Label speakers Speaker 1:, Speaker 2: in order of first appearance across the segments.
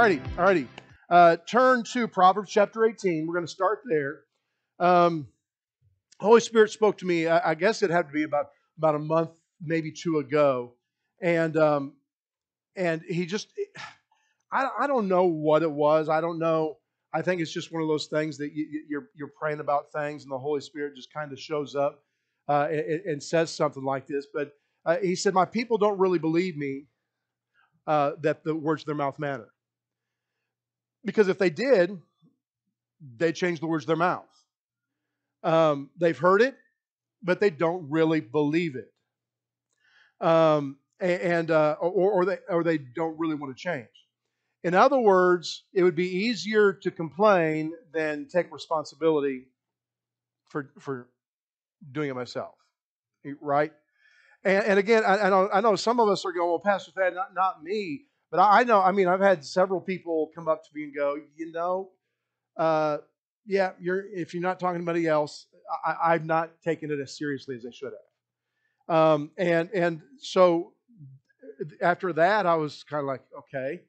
Speaker 1: Alrighty, alrighty. Uh, turn to Proverbs chapter 18. We're going to start there. Um, Holy Spirit spoke to me. I, I, guess it had to be about about a month, maybe two ago, and um, and he just, I, I don't know what it was. I don't know. I think it's just one of those things that you, you're you're praying about things, and the Holy Spirit just kind of shows up uh, and, and, says something like this. But uh, he said, "My people don't really believe me uh, that the words of their mouth matter." Because if they did, they'd change the words of their mouth. Um, they've heard it, but they don't really believe it. Um, and uh, or, or, they or they don't really want to change. In other words, it would be easier to complain than take responsibility for for doing it myself, right? And, and again, I, I, know I know some of us are going, well, Pastor Thad, not not me. But I know, I mean, I've had several people come up to me and go, you know, uh, yeah, you're if you're not talking to anybody else, I, have not taken it as seriously as I should have. Um, and and so after that, I was kind of like, okay.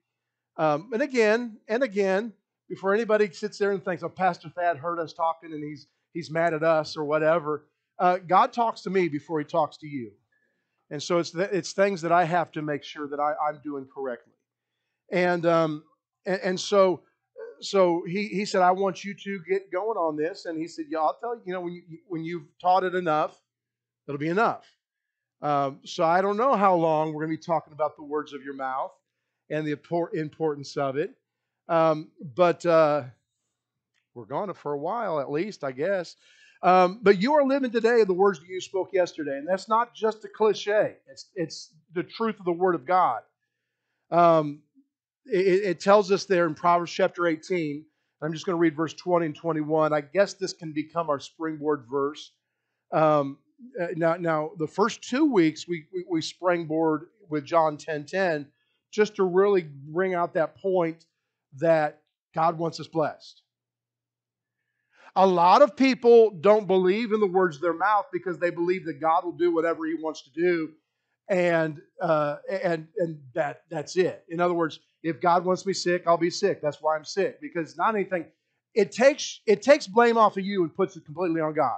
Speaker 1: Um, and again, and again, before anybody sits there and thinks, oh, Pastor Thad heard us talking and he's he's mad at us or whatever, uh, God talks to me before he talks to you. And so it's, it's things that I have to make sure that I, I'm doing correctly. And, um, and, and so, so he, he said, I want you to get going on this. And he said, yeah, I'll tell you, you know, when, you, when you've taught it enough, it'll be enough. Um, so I don't know how long we're going to be talking about the words of your mouth and the importance of it. Um, but uh, we're going to for a while at least, I guess. Um, but you are living today the words that you spoke yesterday, and that's not just a cliche. It's it's the truth of the Word of God. Um, it, it, tells us there in Proverbs chapter 18. I'm just going to read verse 20 and 21. I guess this can become our springboard verse. Um, uh, now, now the first two weeks we, we, we springboard with John 10:10, 10, just to really bring out that point that God wants us blessed. A lot of people don't believe in the words of their mouth because they believe that God will do whatever He wants to do, and uh, and and that that's it. In other words, if God wants me sick, I'll be sick. That's why I'm sick because not anything. It takes it takes blame off of you and puts it completely on God.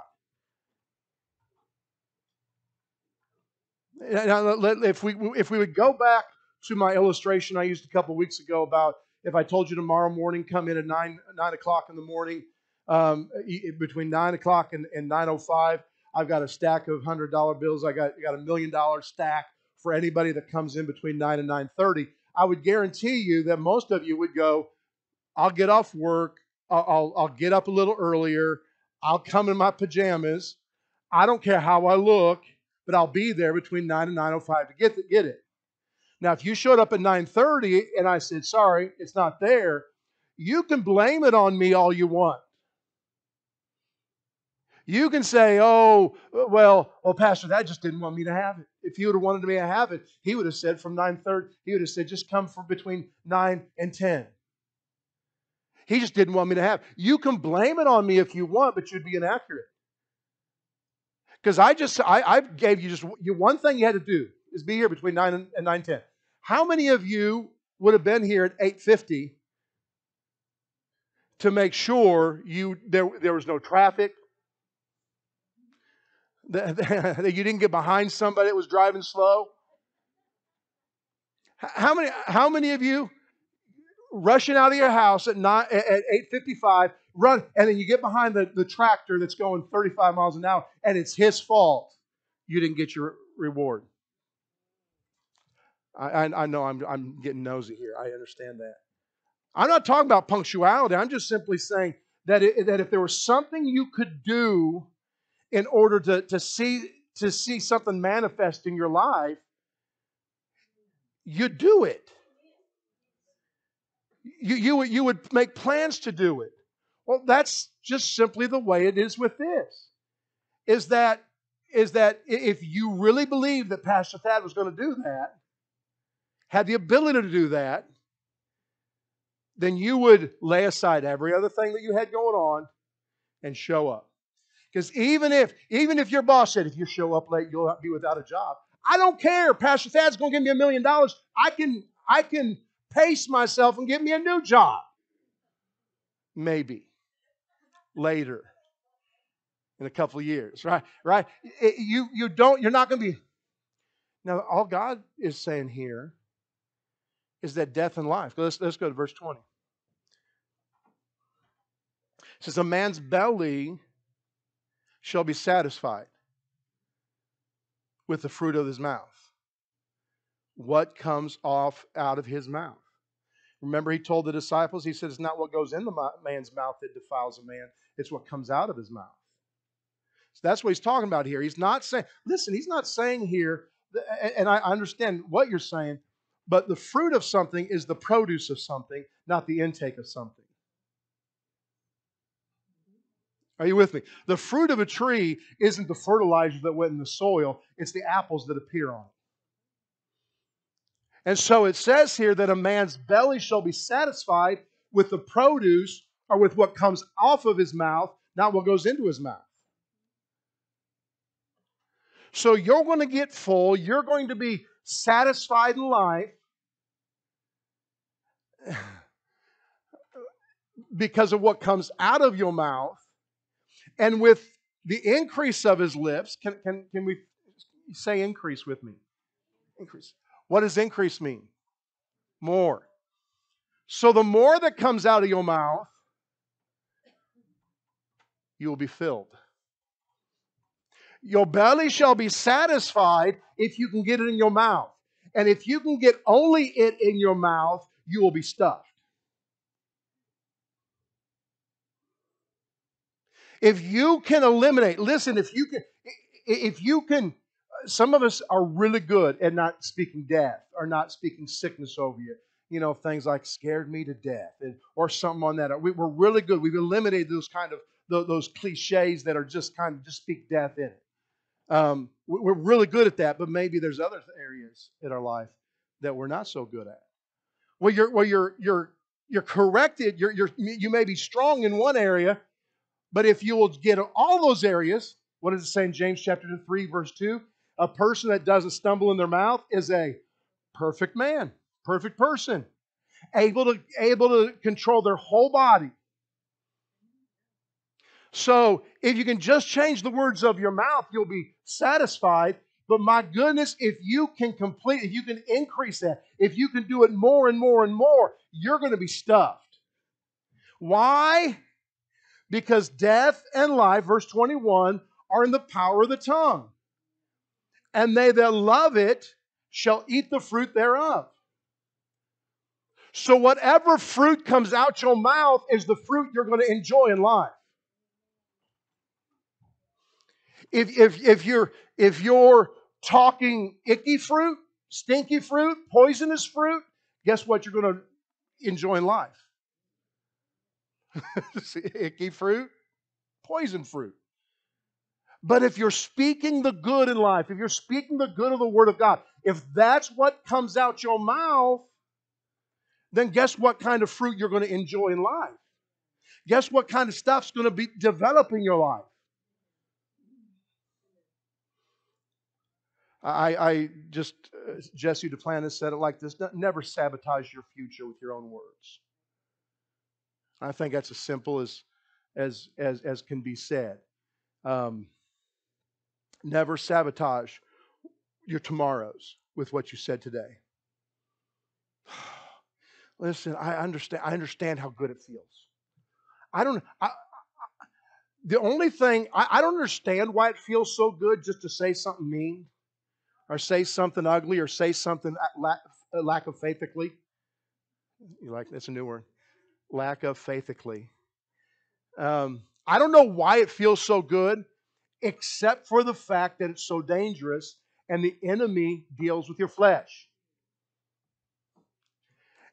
Speaker 1: If we if we would go back to my illustration I used a couple weeks ago about if I told you tomorrow morning come in at nine nine o'clock in the morning um, between 9 o'clock and, and 9.05 i've got a stack of $100 bills i got, got a million dollar stack for anybody that comes in between 9 and 9.30 i would guarantee you that most of you would go i'll get off work. I'll, I'll, I'll get up a little earlier. I'll come in my pajamas. I don't care how i look but i'll be there between 9 and 9.05 to get, the, get it. Now if you showed up at 9.30 and i said sorry it's not there you can blame it on me all you want. You can say, oh, well, well, Pastor, Thad just didn't want me to have it. If he would have wanted me to have it, he would have said from 9.30, he would have said, just come for between 9 and 10. He just didn't want me to have it. You can blame it on me if you want, but you'd be inaccurate. Because I just, I, I gave you just you, one thing you had to do is be here between 9 and, and 9.10. How many of you would have been here at 8.50 to make sure you there, there was no traffic, that you didn't get behind somebody that was driving slow? How many, how many of you rushing out of your house at, at 8.55, run, and then you get behind the, the tractor that's going 35 miles an hour, and it's his fault you didn't get your reward? I, I, I know I'm, I'm getting nosy here. I understand that. I'm not talking about punctuality. I'm just simply saying that, it, that if there was something you could do in order to, to see to see something manifest in your life, you do it. You, you, you would make plans to do it. Well, that's just simply the way it is with this. Is that is that if you really believe that Pastor Thad was going to do that, had the ability to do that, then you would lay aside every other thing that you had going on and show up. Because even if even if your boss said if you show up late you'll be without a job, I don't care. Pastor Thad's going to give me a million dollars. I can I can pace myself and get me a new job. Maybe later in a couple years, right? Right? It, you you don't you're not going to be Now all God is saying here is that death and life. Let's let's go to verse 20. It says a man's belly shall be satisfied with the fruit of his mouth. What comes off out of his mouth? Remember, he told the disciples, he said, It's not what goes in the man's mouth that defiles a man, it's what comes out of his mouth. So that's what he's talking about here. He's not saying, listen, he's not saying here, and I understand what you're saying, but the fruit of something is the produce of something, not the intake of something. Are you with me? The fruit of a tree isn't the fertilizer that went in the soil, it's the apples that appear on it. And so it says here that a man's belly shall be satisfied with the produce or with what comes off of his mouth, not what goes into his mouth. So you're going to get full, you're going to be satisfied in life because of what comes out of your mouth. And with the increase of his lips, can, can, can we say increase with me? Increase. What does increase mean? More. So the more that comes out of your mouth, you will be filled. Your belly shall be satisfied if you can get it in your mouth. And if you can get only it in your mouth, you will be stuffed. If you can eliminate, listen, if you can, if you can some of us are really good at not speaking death or not speaking sickness over you. You know, things like scared me to death and, or something on that. We, are really good. We've eliminated those kind of those cliches that are just kind of just speak death in it. Um, we're really good at that, but maybe there's other areas in our life that we're not so good at. Well, you're well, you're you're you're corrected. You're, you're you may be strong in one area, but if you will get all those areas, what does it say in James chapter 3, verse 2? A person that doesn't stumble in their mouth is a perfect man, perfect person, able to, able to control their whole body. So, if you can just change the words of your mouth, you'll be satisfied. But my goodness, if you can complete, if you can increase that, if you can do it more and more and more, you're going to be stuffed. Why? Because death and life, verse 21, are in the power of the tongue and they that love it shall eat the fruit thereof. So, whatever fruit comes out your mouth is the fruit you're going to enjoy in life. If, if, if, you're, if you're talking icky fruit, stinky fruit, poisonous fruit, guess what you're going to enjoy in life? icky fruit, poison fruit. But if you're speaking the good in life, if you're speaking the good of the Word of God, if that's what comes out your mouth, then guess what kind of fruit you're going to enjoy in life? Guess what kind of stuff's going to be developing your life? I, I just, uh, Jesse Duplantis said it like this never sabotage your future with your own words. I think that's as simple as, as, as, as can be said. Um, Never sabotage your tomorrows with what you said today. Listen, I understand. I understand how good it feels. I don't. I, the only thing I, I, don't understand why it feels so good just to say something mean, or say something ugly, or say something lack, lack of faithically. You like that's a new word. Lack of faithically. Um, I don't know why it feels so good except for the fact that it's so dangerous and the enemy deals with your flesh.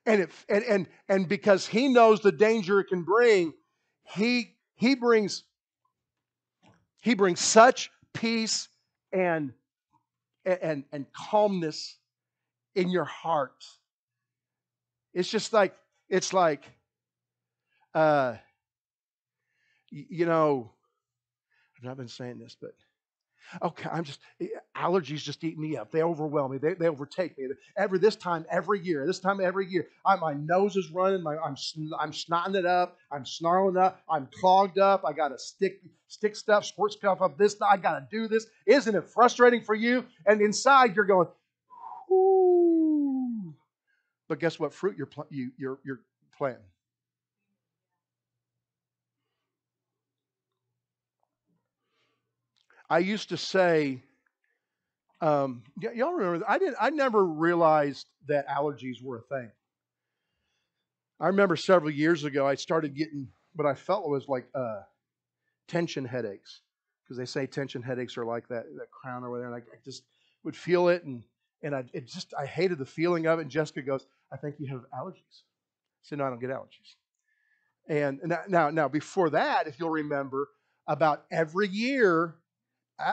Speaker 1: And, it, and, and, and because he knows the danger it can bring, he, he, brings, he brings such peace and, and, and calmness in your heart. It's just like, it's like, uh, you know, I've not been saying this, but Okay, I'm just eh, allergies just eat me up. They overwhelm me. They, they overtake me. Every this time every year, this time every year, I, my nose is running. My, I'm I'm snotting it up. I'm snarling up. I'm clogged up. I got to stick stick stuff, squirt stuff up. This I got to do this. Isn't it frustrating for you? And inside you're going, Ooh. But guess what? Fruit you're you, you're you're planting. I used to say, um, y- y'all remember? I didn't. I never realized that allergies were a thing. I remember several years ago, I started getting what I felt was like uh, tension headaches because they say tension headaches are like that that crown or whatever. And I, I just would feel it, and and I it just I hated the feeling of it. And Jessica goes, "I think you have allergies." I said, "No, I don't get allergies." And now, now, before that, if you'll remember, about every year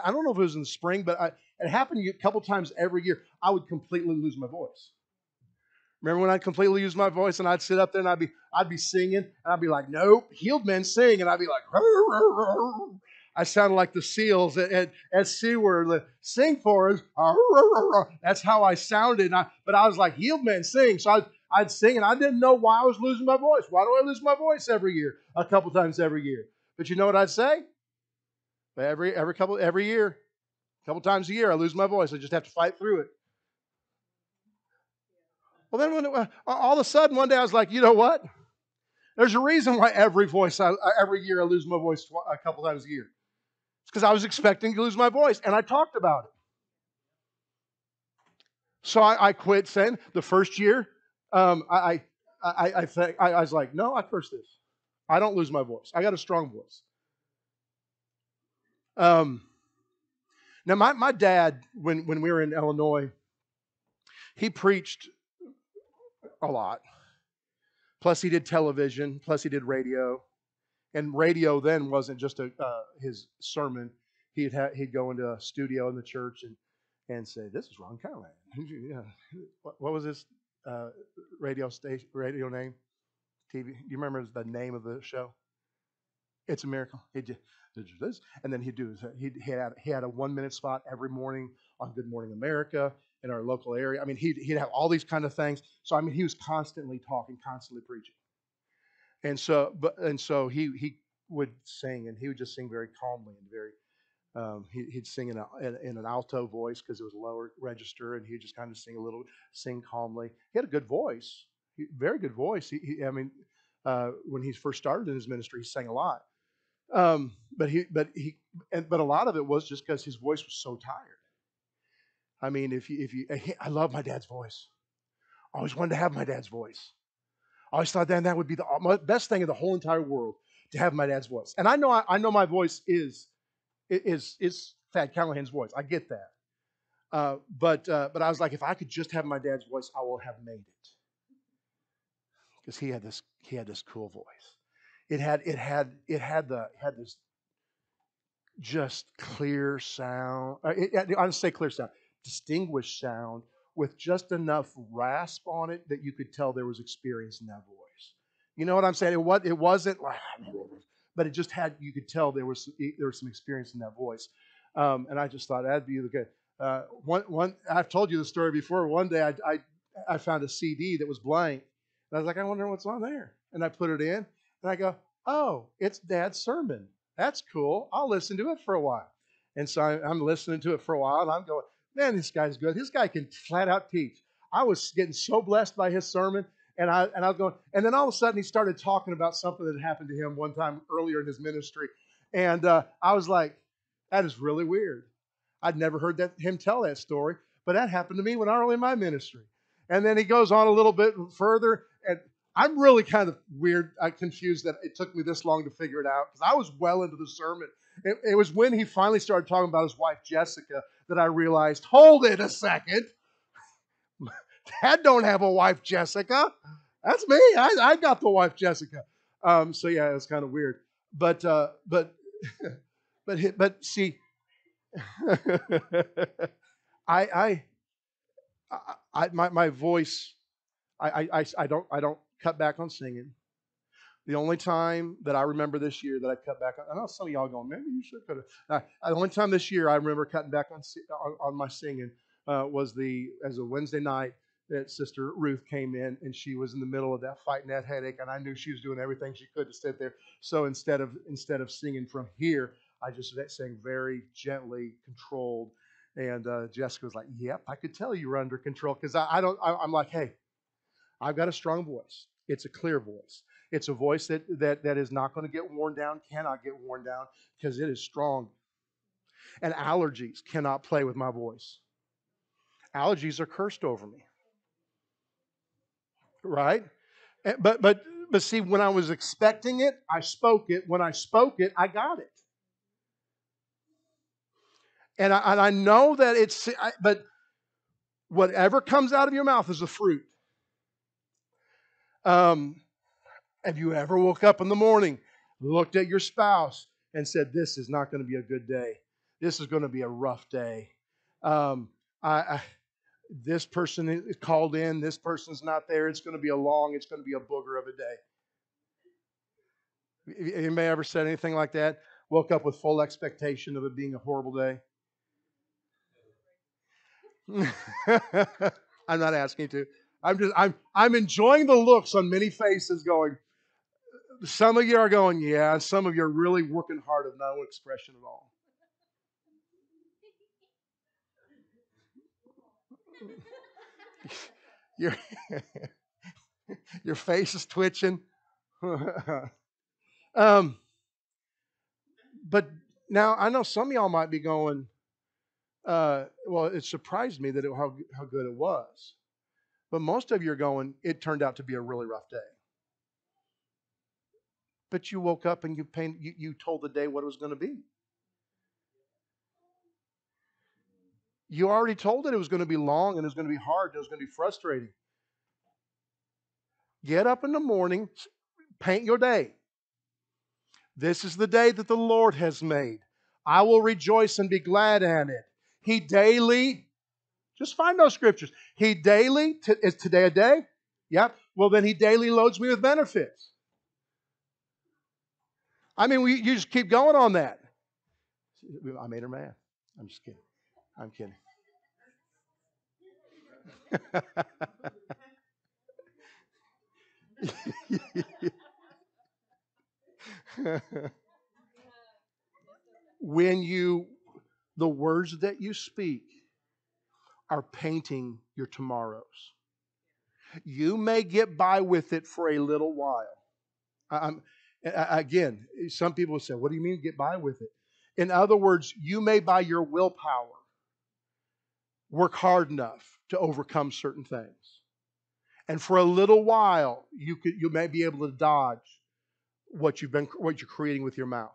Speaker 1: I don't know if it was in the spring, but I, it happened a couple times every year. I would completely lose my voice. Remember when I'd completely lose my voice and I'd sit up there and I'd be I'd be singing and I'd be like, nope, healed men sing, and I'd be like, I sounded like the seals at, at, at SeaWorld. Sing for us. That's how I sounded. I, but I was like, healed men sing. So I'd, I'd sing and I didn't know why I was losing my voice. Why do I lose my voice every year? A couple times every year. But you know what I'd say? Every every couple every year, a couple times a year, I lose my voice. I just have to fight through it. Well, then when uh, all of a sudden one day I was like, you know what? There's a reason why every voice I, every year I lose my voice a couple times a year. It's because I was expecting to lose my voice, and I talked about it. So I, I quit saying the first year. Um, I, I, I, I, I was like, no, I curse this. I don't lose my voice. I got a strong voice. Um, now, my, my dad, when, when we were in Illinois, he preached a lot. Plus, he did television. Plus, he did radio. And radio then wasn't just a, uh, his sermon. He'd ha- he'd go into a studio in the church and and say, "This is Ron Callahan." what, was his uh, radio station radio name? TV. Do you remember the name of the show? It's a miracle. He just, this, and then he'd do he had he had a one minute spot every morning on Good Morning America in our local area. I mean, he'd he'd have all these kind of things. So I mean, he was constantly talking, constantly preaching, and so but and so he he would sing, and he would just sing very calmly and very. Um, he, would sing in, a, in, an alto voice because it was a lower register, and he'd just kind of sing a little, sing calmly. He had a good voice, he, very good voice. He, he, I mean, uh, when he first started in his ministry, he sang a lot. Um, but he, but he, and, but a lot of it was just because his voice was so tired. I mean, if you, if you, I love my dad's voice. I always wanted to have my dad's voice. I always thought that that would be the best thing in the whole entire world to have my dad's voice. And I know, I, I know my voice is, is, is Thad Callahan's voice. I get that. Uh, but, uh, but I was like, if I could just have my dad's voice, I will have made it. Because he had this, he had this cool voice. It had it had it had the had this just clear sound. Uh, it, I don't say clear sound, distinguished sound with just enough rasp on it that you could tell there was experience in that voice. You know what I'm saying? It was it wasn't like, but it just had you could tell there was there was some experience in that voice. Um, and I just thought that'd be the good. Uh, one one I've told you the story before. One day I, I I found a CD that was blank, and I was like, I wonder what's on there, and I put it in, and I go, oh, it's Dad's sermon. That's cool. I'll listen to it for a while. And so I, am listening to it for a while, and I'm going, man, this guy's good. This guy can flat out teach. I was getting so blessed by his sermon, and I and I was going, and then all of a sudden he started talking about something that happened to him one time earlier in his ministry, and uh, I was like, that is really weird. I'd never heard that him tell that story, but that happened to me when I was in my ministry. And then he goes on a little bit further, and I'm really kind of weird. I confused that it took me this long to figure it out because I was well into the sermon. It, it, was when he finally started talking about his wife Jessica that I realized, hold it a second. Dad don't have a wife Jessica. That's me. I, I got the wife Jessica. Um, so yeah, it was kind of weird. But uh, but but but see, I I I my my voice. I, I, I don't I don't cut back on singing The only time that I remember this year that I cut back, I know some of y'all going, maybe you should cut it. The only time this year I remember cutting back on on, on my singing uh, was the as a Wednesday night that Sister Ruth came in and she was in the middle of that fighting that headache, and I knew she was doing everything she could to sit there. So instead of instead of singing from here, I just sang very gently, controlled. And uh, Jessica was like, "Yep, I could tell you were under control because I, I, don't. I, I'm like, hey, I've got a strong voice. It's a clear voice. It's a voice that that that is not going to get worn down, cannot get worn down because it is strong. And allergies cannot play with my voice. Allergies are cursed over me right? Eh, but but but see, when I was expecting it, I spoke it. When I spoke it, I got it. And I, and I know that it's, I, but whatever comes out of your mouth is a fruit. Um, have you ever woke up in the morning, looked at your spouse, and said, "This is not going to be a good day. This is going to be a rough day." Um, I, I this person is called in, this person's not there. It's going to be a long, it's going to be a booger of a day. Anybody ever said anything like that? Woke up with full expectation of it being a horrible day? I'm not asking you to. I'm just I'm I'm enjoying the looks on many faces going. Some of you are going, yeah, some of you are really working hard of no expression at all. your, your face is twitching. um, but now I know some of y'all might be going, uh, well, it surprised me that it, how, how good it was. But most of you are going, it turned out to be a really rough day. But you woke up and you, paint, you, you told the day what it was going to be. You already told it it was going to be long and it was going to be hard and it was going to be frustrating. Get up in the morning, paint your day. This is the day that the Lord has made. I will rejoice and be glad in it. He daily, just find those scriptures. He daily, t- is today a day? Yep. Well, then he daily loads me with benefits. I mean, we, you just keep going on that. I made her mad. I'm just kidding. I'm kidding. when you, the words that you speak are painting your tomorrows. You may get by with it for a little while. I'm, again, some people say, What do you mean get by with it? In other words, you may, by your willpower, work hard enough to overcome certain things. And for a little while, you could you may be able to dodge what you've been what you're creating with your mouth.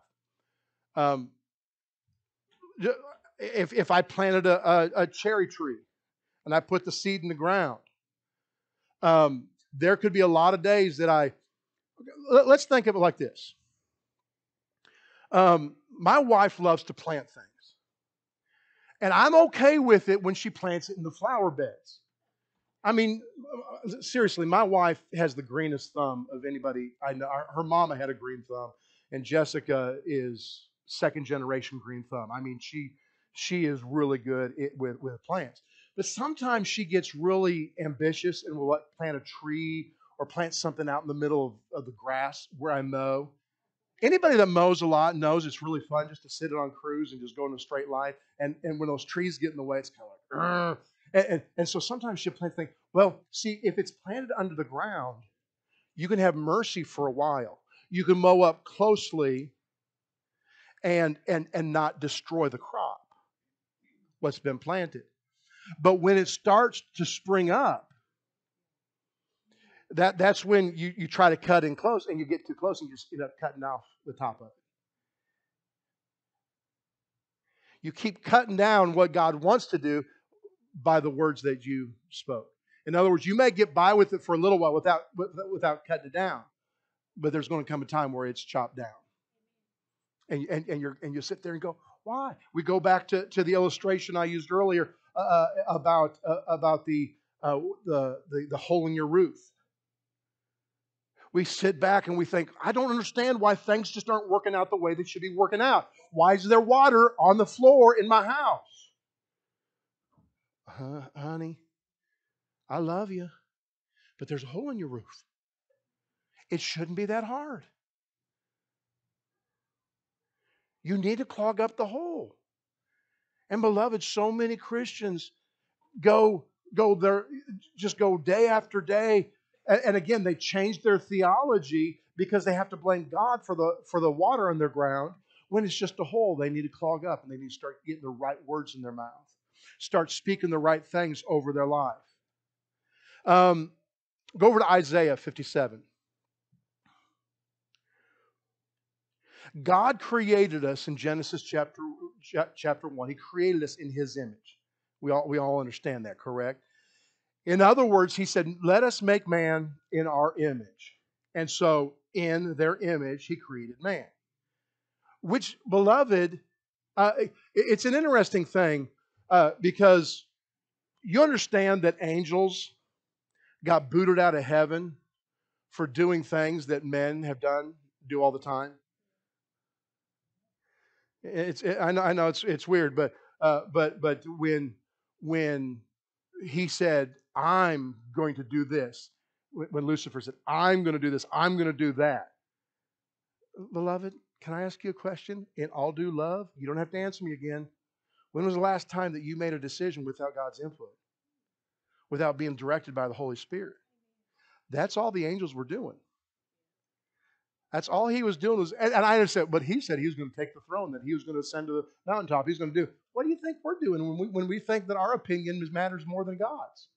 Speaker 1: Um, if if I planted a, a, a, cherry tree and I put the seed in the ground, um, there could be a lot of days that I. Let's think of it like this. Um, my wife loves to plant things. And I'm okay with it when she plants it in the flower beds. I mean, seriously, my wife has the greenest thumb of anybody I know. Her mama had a green thumb, and Jessica is second generation green thumb. I mean, she she is really good with with plants. But sometimes she gets really ambitious and will plant a tree or plant something out in the middle of, of the grass where I mow. Anybody that mows a lot knows it's really fun just to sit it on cruise and just go in a straight line. And, and when those trees get in the way, it's kind of like, and, and, and, so sometimes she'll plant think, well, see, if it's planted under the ground, you can have mercy for a while. You can mow up closely and, and, and not destroy the crop, what's been planted. But when it starts to spring up, that, that's when you, you try to cut in close and you get too close and you just end up cutting off the top of it. You keep cutting down what God wants to do by the words that you spoke. In other words, you may get by with it for a little while without, without cutting it down, but there's going to come a time where it's chopped down. And, and, and, you're, and you sit there and go, why? We go back to, to the illustration I used earlier uh, uh about, uh, about the, uh, the, the, the hole in your roof. we sit back and we think, I don't understand why things just aren't working out the way they should be working out. Why is there water on the floor in my house? Uh, honey, I love you, but there's a hole in your roof. It shouldn't be that hard. You need to clog up the hole. And beloved, so many Christians go go there just go day after day and, and again they change their theology because they have to blame God for the for the water in their ground when it's just a hole. They need to clog up and they need to start getting the right words in their mouth start speaking the right things over their life. Um, go over to isaiah 57 God created us in Genesis chapter, chapter 1. He created us in His image. We all, we all understand that, correct? In other words, He said, Let us make man in our image. And so, in their image, He created man. Which, beloved, uh, it's an interesting thing uh, because you understand that angels got booted out of heaven for doing things that men have done, do all the time. It's it, I know I know it's it's weird, but uh, but but when when he said, "I'm going to do this," when Lucifer said, "I'm going to do this," I'm going to do that. Beloved, can I ask you a question? In all due love, you don't have to answer me again. When was the last time that you made a decision without God's input, without being directed by the Holy Spirit? That's all the angels were doing. That's all he was doing was, and, and I understand, but he said he was going to take the throne, that he was going to ascend to the mountaintop. He's going to do. What do you think we're doing when we, when we think that our opinion matters more than God's?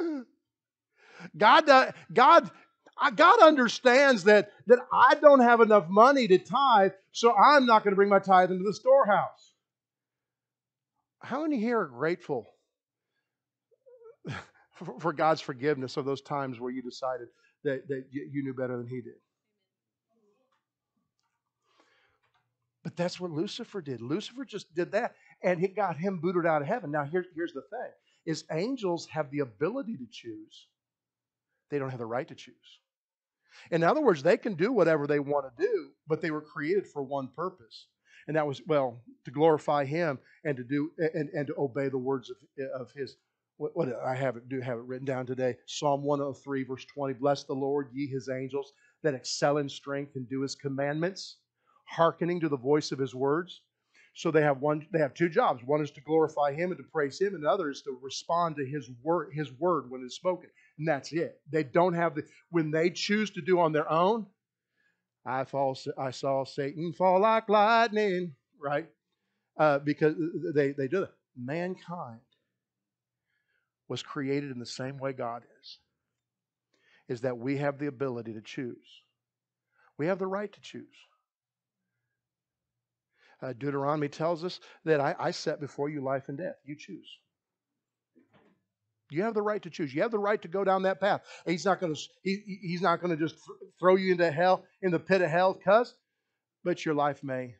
Speaker 1: God, uh, God, God understands that, that I don't have enough money to tithe, so I'm not going to bring my tithe into the storehouse. How many here are grateful for God's forgiveness of those times where you decided that, that you knew better than he did. But that's what Lucifer did. Lucifer just did that, and it got him booted out of heaven. Now, here, here's the thing: is angels have the ability to choose. They don't have the right to choose. In other words, they can do whatever they want to do, but they were created for one purpose. And that was, well, to glorify him and to do and, and to obey the words of, of his what, what I have it do have it written down today. Psalm 103, verse 20. Bless the Lord, ye his angels, that excel in strength and do his commandments, hearkening to the voice of his words. So they have one, they have two jobs. One is to glorify him and to praise him, and the other is to respond to his word, his word when it's spoken. And that's it. They don't have the when they choose to do on their own. I fall, I saw Satan fall like lightning, right? Uh, because they they do that. Mankind was created in the same way God is, is that we have the ability to choose. We have the right to choose. Uh, Deuteronomy tells us that I, I set before you life and death. You choose. You have the right to choose. You have the right to go down that path. He's not going to. He, he's not going to just throw you into hell, in the pit of hell, cuz. But your life may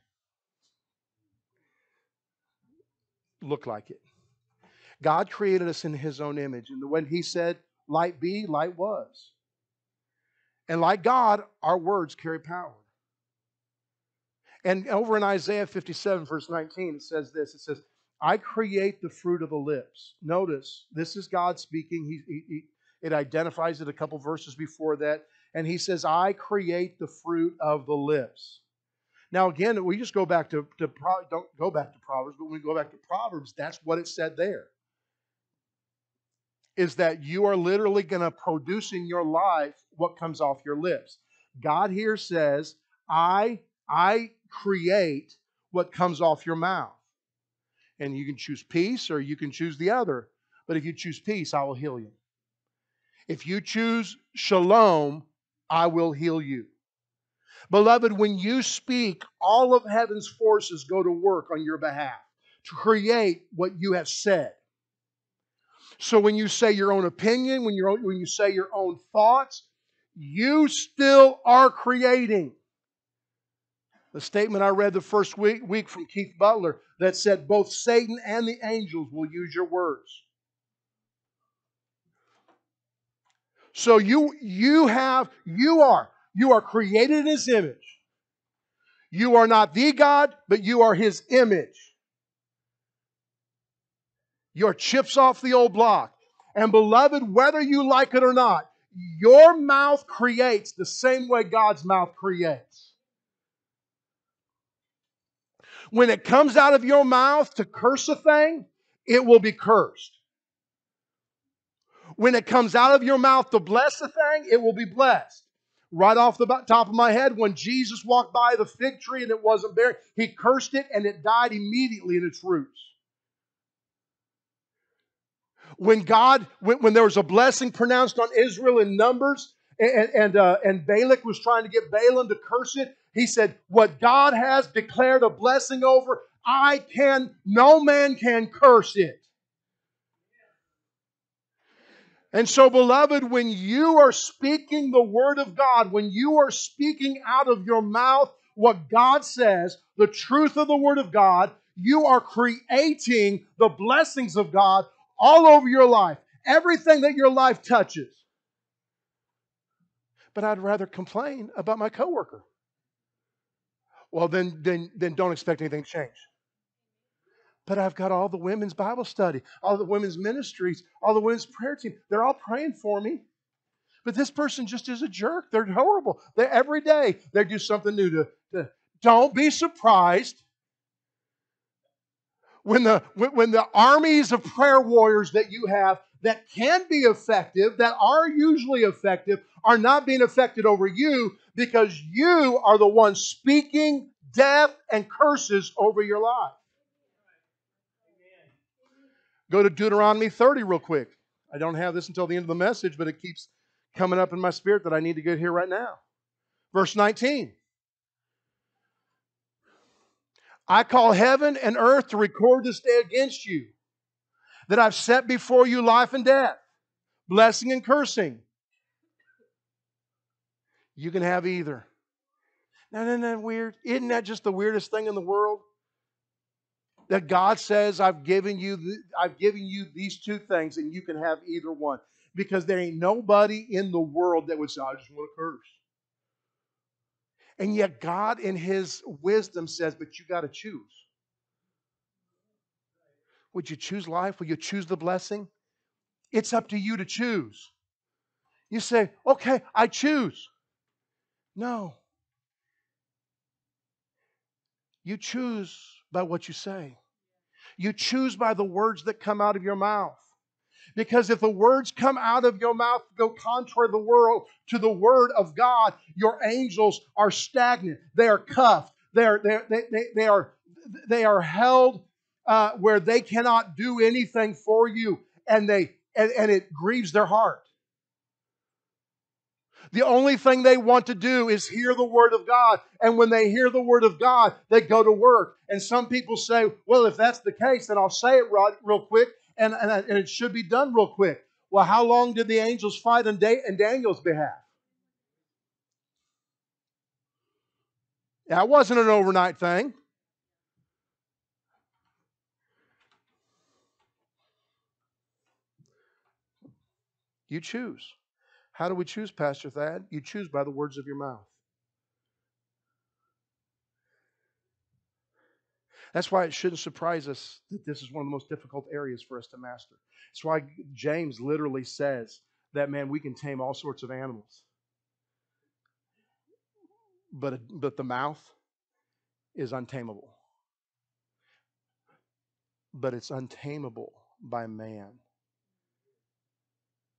Speaker 1: look like it. God created us in His own image. And when He said, light be, light was. And like God, our words carry power. And over in Isaiah 57, verse 19, it says this it says, I create the fruit of the lips. Notice, this is God speaking. He, he, he, it identifies it a couple verses before that. And he says, I create the fruit of the lips. Now, again, we just go back to, to don't go back to Proverbs, but when we go back to Proverbs, that's what it said there is that you are literally going to produce in your life what comes off your lips. God here says, I, I create what comes off your mouth. And you can choose peace or you can choose the other. But if you choose peace, I will heal you. If you choose shalom, I will heal you. Beloved, when you speak, all of heaven's forces go to work on your behalf to create what you have said. So when you say your own opinion, when, you when you say your own thoughts, you still are creating. The statement I read the first week, week from Keith Butler that said both Satan and the angels will use your words. So you you have you are you are created in his image. You are not the God, but you are his image. You're chips off the old block. And beloved, whether you like it or not, your mouth creates the same way God's mouth creates. When it comes out of your mouth to curse a thing, it will be cursed. When it comes out of your mouth to bless a thing, it will be blessed. Right off the top of my head, when Jesus walked by the fig tree and it wasn't there, he cursed it and it died immediately in its roots when God, when, when, there was a blessing pronounced on Israel in Numbers, and and, uh, and Balak was trying to get Balaam to curse it, he said, "What God has declared a blessing over, I can, no man can curse it." And so, beloved, when you are speaking the word of God, when you are speaking out of your mouth what God says, the truth of the word of God, you are creating the blessings of God all over your life, everything that your life touches. But I'd rather complain about my coworker. Well, then, then, then don't expect anything to change. But I've got all the women's Bible study, all the women's ministries, all the women's prayer team. They're all praying for me. But this person just is a jerk. They're horrible. They every day they do something new to, to don't be surprised when the, when the armies of prayer warriors that you have that can be effective, that are usually effective, are not being affected over you because you are the one speaking death and curses over your life. Go to Deuteronomy 30 real quick. I don't have this until the end of the message, but it keeps coming up in my spirit that I need to get here right now. Verse 19. I call heaven and earth to record this day against you, that I've set before you life and death, blessing and cursing. You can have either. Now, isn't that weird? Isn't that just the weirdest thing in the world? That God says, I've given you, I've given you these two things, and you can have either one. Because there ain't nobody in the world that would say, I just want to curse. And yet, God, in His wisdom, says, But you got to choose. Would you choose life? Will you choose the blessing? It's up to you to choose. You say, Okay, I choose. No. You choose by what you say, you choose by the words that come out of your mouth. Because if the words come out of your mouth go contrary to the world to the word of God, your angels are stagnant. They are cuffed. They are they, they, they are they are held uh, where they cannot do anything for you, and they and, and it grieves their heart. The only thing they want to do is hear the Word of God. And when they hear the Word of God, they go to work. And some people say, well, if that's the case, then I'll say it real quick and, and, and it should be done real quick. Well, how long did the angels fight da- in Daniel's behalf? That wasn't an overnight thing. You choose. How do we choose, Pastor Thad? You choose by the words of your mouth. That's why it shouldn't surprise us that this is one of the most difficult areas for us to master. That's why James literally says that, man, we can tame all sorts of animals. But, but the mouth is untamable. But it's untamable by man.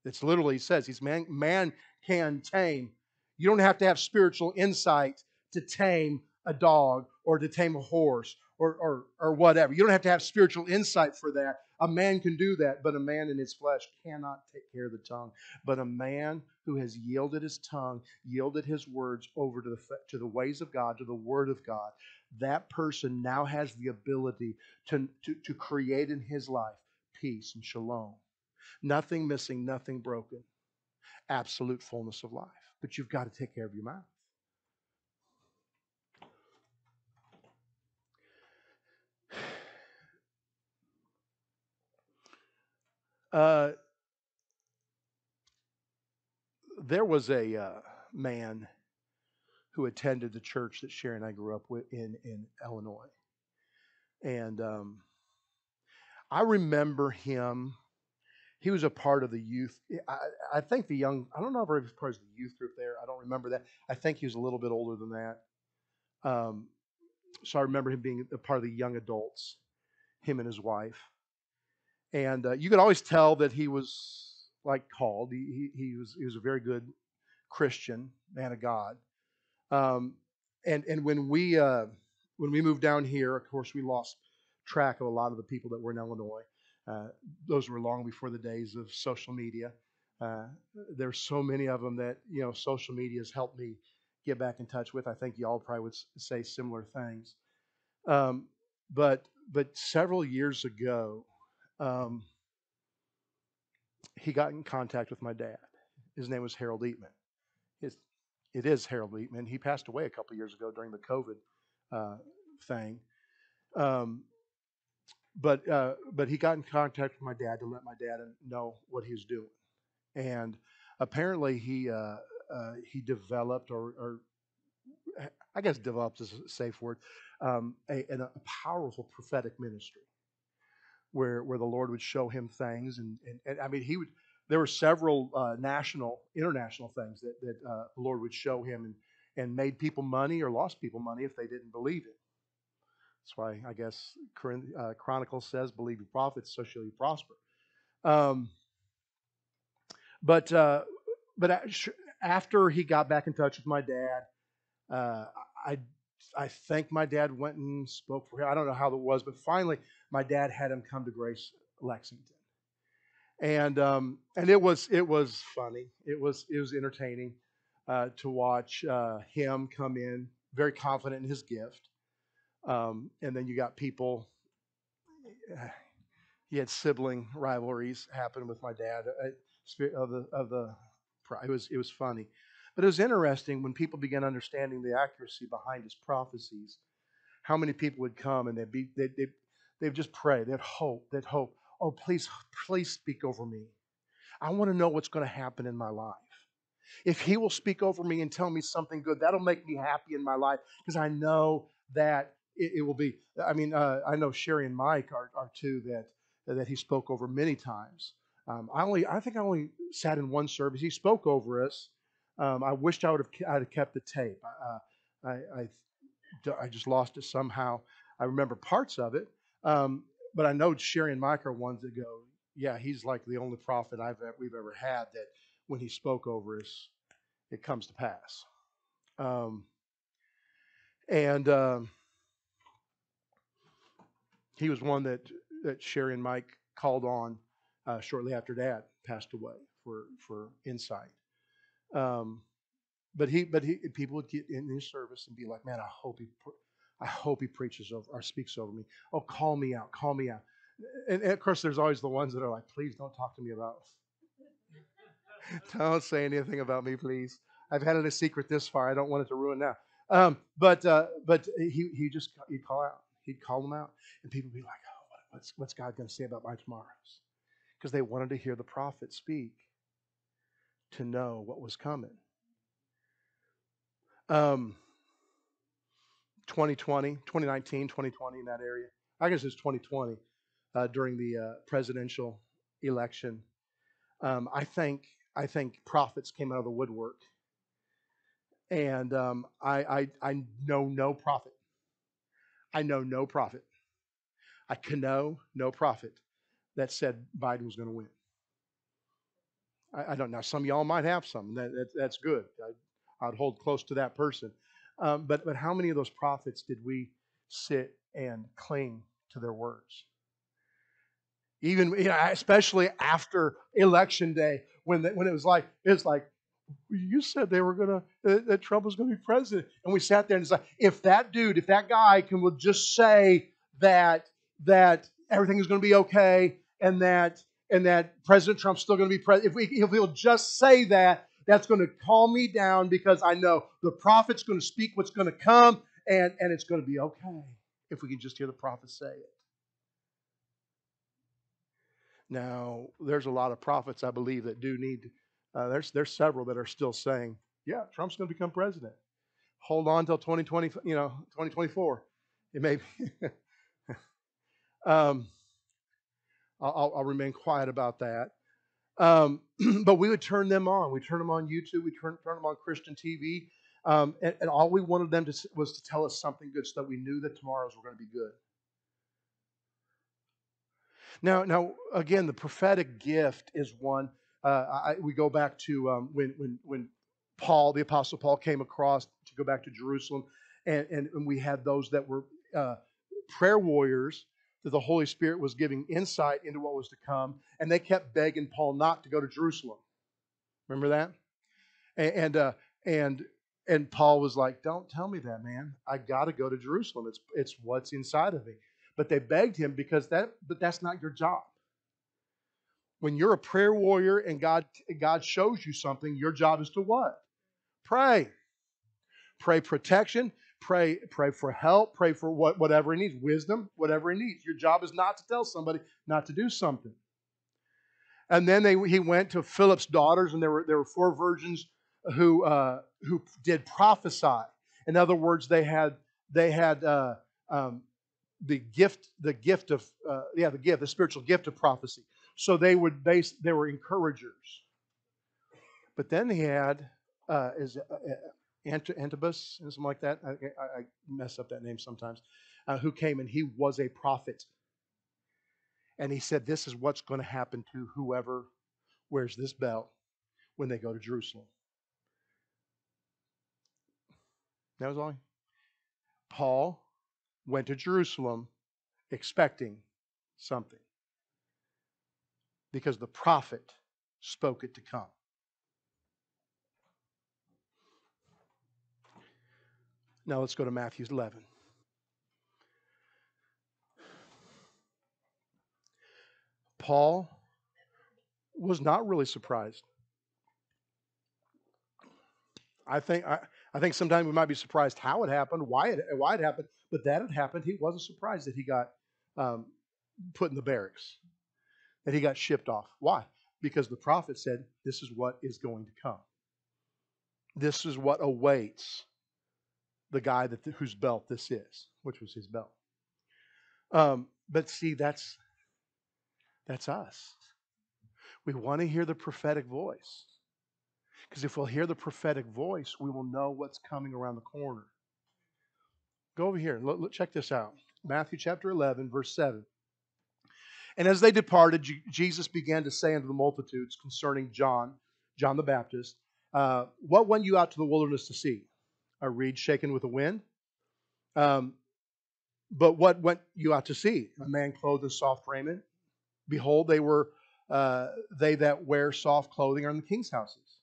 Speaker 1: It's literally he says he's man, man can tame. You don't have to have spiritual insight to tame a dog or to tame a horse or, or, or whatever. You don't have to have spiritual insight for that. A man can do that, but a man in his flesh cannot take care of the tongue. But a man who has yielded his tongue, yielded his words over to the, to the ways of God, to the word of God, that person now has the ability to, to, to create in his life peace and shalom. Nothing missing, nothing broken. Absolute fullness of life. But you've got to take care of your mouth. Uh, there was a uh, man who attended the church that Sherry and I grew up with in in Illinois, and um, I remember him. He was a part of the youth. I, I think the young. I don't know if he was part of the youth group there. I don't remember that. I think he was a little bit older than that. Um, so I remember him being a part of the young adults, him and his wife, and uh, you could always tell that he was like called. He, he, he was he was a very good Christian man of God. Um, and and when we uh, when we moved down here, of course, we lost track of a lot of the people that were in Illinois. Uh, those were long before the days of social media. Uh, there's so many of them that you know social media has helped me get back in touch with. I think y'all probably would say similar things. Um, but but several years ago, um, he got in contact with my dad. His name was Harold Eatman. His, it is Harold Eatman. He passed away a couple years ago during the COVID uh, thing. Um, but uh, but he got in contact with my dad to let my dad know what he was doing, and apparently he uh, uh he developed or, or, I guess developed is a safe word, um, a, a powerful prophetic ministry where where the Lord would show him things, and and, and I mean he would. There were several uh, national, international things that that uh, the Lord would show him, and and made people money or lost people money if they didn't believe it. That's why I guess uh, Chronicles says, "Believe your prophets, so shall you prosper." Um, but uh, but after he got back in touch with my dad, uh, I I think my dad went and spoke for him. I don't know how that was, but finally, my dad had him come to Grace Lexington, and um, and it was it was funny. It was it was entertaining uh, to watch uh, him come in very confident in his gift, um, and then you got people. He had sibling rivalries happen with my dad uh, of the of the. It was it was funny, but it was interesting when people began understanding the accuracy behind his prophecies. How many people would come and they'd be they'd, they'd, they'd just pray, they'd hope, they'd hope. Oh, please, please speak over me. I want to know what's going to happen in my life. If he will speak over me and tell me something good, that'll make me happy in my life because I know that it, it will be. I mean, uh, I know Sherry and Mike are, are two that that he spoke over many times. Um, I only, I think I only sat in one service. He spoke over us. Um, I wished I would have, I'd have kept the tape. Uh, I, I, I just lost it somehow. I remember parts of it, um, but I know Sherry and Mike are ones that go, yeah, he's like the only prophet I've we've ever had that when he spoke over us, it comes to pass. Um, and um, he was one that that Sherry and Mike called on uh, shortly after Dad passed away for for insight. Um, but he, but he, people would get in his service and be like, "Man, I hope he, I hope he preaches over or speaks over me. Oh, call me out, call me out." And, and of course, there's always the ones that are like, "Please don't talk to me about don't say anything about me, please. I've had it a secret this far. I don't want it to ruin now. Um, but uh, but he he just he'd call out. He'd call them out, and people would be like, "Oh, what's what's God going to say about my tomorrows?" Because they wanted to hear the prophet speak to know what was coming. Um, 2020, 2019, 2020 in that area. I guess it's 2020 uh, during the uh, presidential election. Um, I think I think prophets came out of the woodwork. And um, I, I, I know no prophet. I know no prophet. I can know no prophet that said Biden was going to win. I, I, don't know. Some y'all might have some. That, that that's good. I, would hold close to that person. Um, but but how many of those prophets did we sit and cling to their words? Even you know, especially after election day, when, the, when it was like, it's like, you said they were gonna uh, that Trump was gonna be president, and we sat there and it's like, if that dude, if that guy can will just say that that everything is gonna be okay, and that and that President Trump's still gonna be president, if we if he'll just say that, that's gonna calm me down because I know the prophet's gonna speak what's gonna come, and and it's gonna be okay if we can just hear the prophet say it. Now, there's a lot of prophets I believe that do need Uh, there's there's several that are still saying, yeah, Trump's going to become president. Hold on till 2020, you know, 2024. It may. Be um, I'll, I'll remain quiet about that. Um, but we would turn them on. We turn them on YouTube. We turn, turn them on Christian TV. Um, and, and, all we wanted them to was to tell us something good so that we knew that tomorrows were going to be good. Now, now again, the prophetic gift is one. Uh, I, we go back to um, when, when, when Paul, the Apostle Paul, came across to go back to Jerusalem, and, and, and we had those that were uh, prayer warriors that the Holy Spirit was giving insight into what was to come, and they kept begging Paul not to go to Jerusalem. Remember that? And and uh, and, and Paul was like, "Don't tell me that, man. I got to go to Jerusalem. It's it's what's inside of me." But they begged him because that but that's not your job. When you're a prayer warrior and God God shows you something, your job is to what? Pray. Pray protection, Pray, pray for help. Pray for what, whatever he needs, wisdom, whatever he needs. Your job is not to tell somebody not to do something. And then they, he went to Philip's daughters, and there were there were four virgins who uh, who did prophesy. In other words, they had they had uh, um, the gift the gift of uh, yeah the gift the spiritual gift of prophecy. So they would base they were encouragers. But then he had uh, is uh, Ant- Antibus, something like that. I, I, I, mess up that name sometimes. Uh, who came and he was a prophet. And he said, This is what's going to happen to whoever wears this belt when they go to Jerusalem. That was all. Paul went to Jerusalem expecting something because the prophet spoke it to come. Now let's go to Matthew 11. Paul was not really surprised. I think I, I think sometimes we might be surprised how it happened, why it why it happened, but that it happened. He wasn't surprised that he got um, put in the barracks, that he got shipped off. Why? Because the prophet said, "This is what is going to come. This is what awaits the guy that whose belt this is, which was his belt. Um, but see, that's that's us. We want to hear the prophetic voice. Because if we'll hear the prophetic voice, we will know what's coming around the corner. Go over here. Look, look, check this out. Matthew chapter 11, verse 7. And as they departed, Jesus began to say unto the multitudes concerning John, John the Baptist, uh, What went you out to the wilderness to see? A reed shaken with the wind. Um, but what went you out to see? A man clothed in soft raiment. Behold, they were uh, they that wear soft clothing are in the king's houses.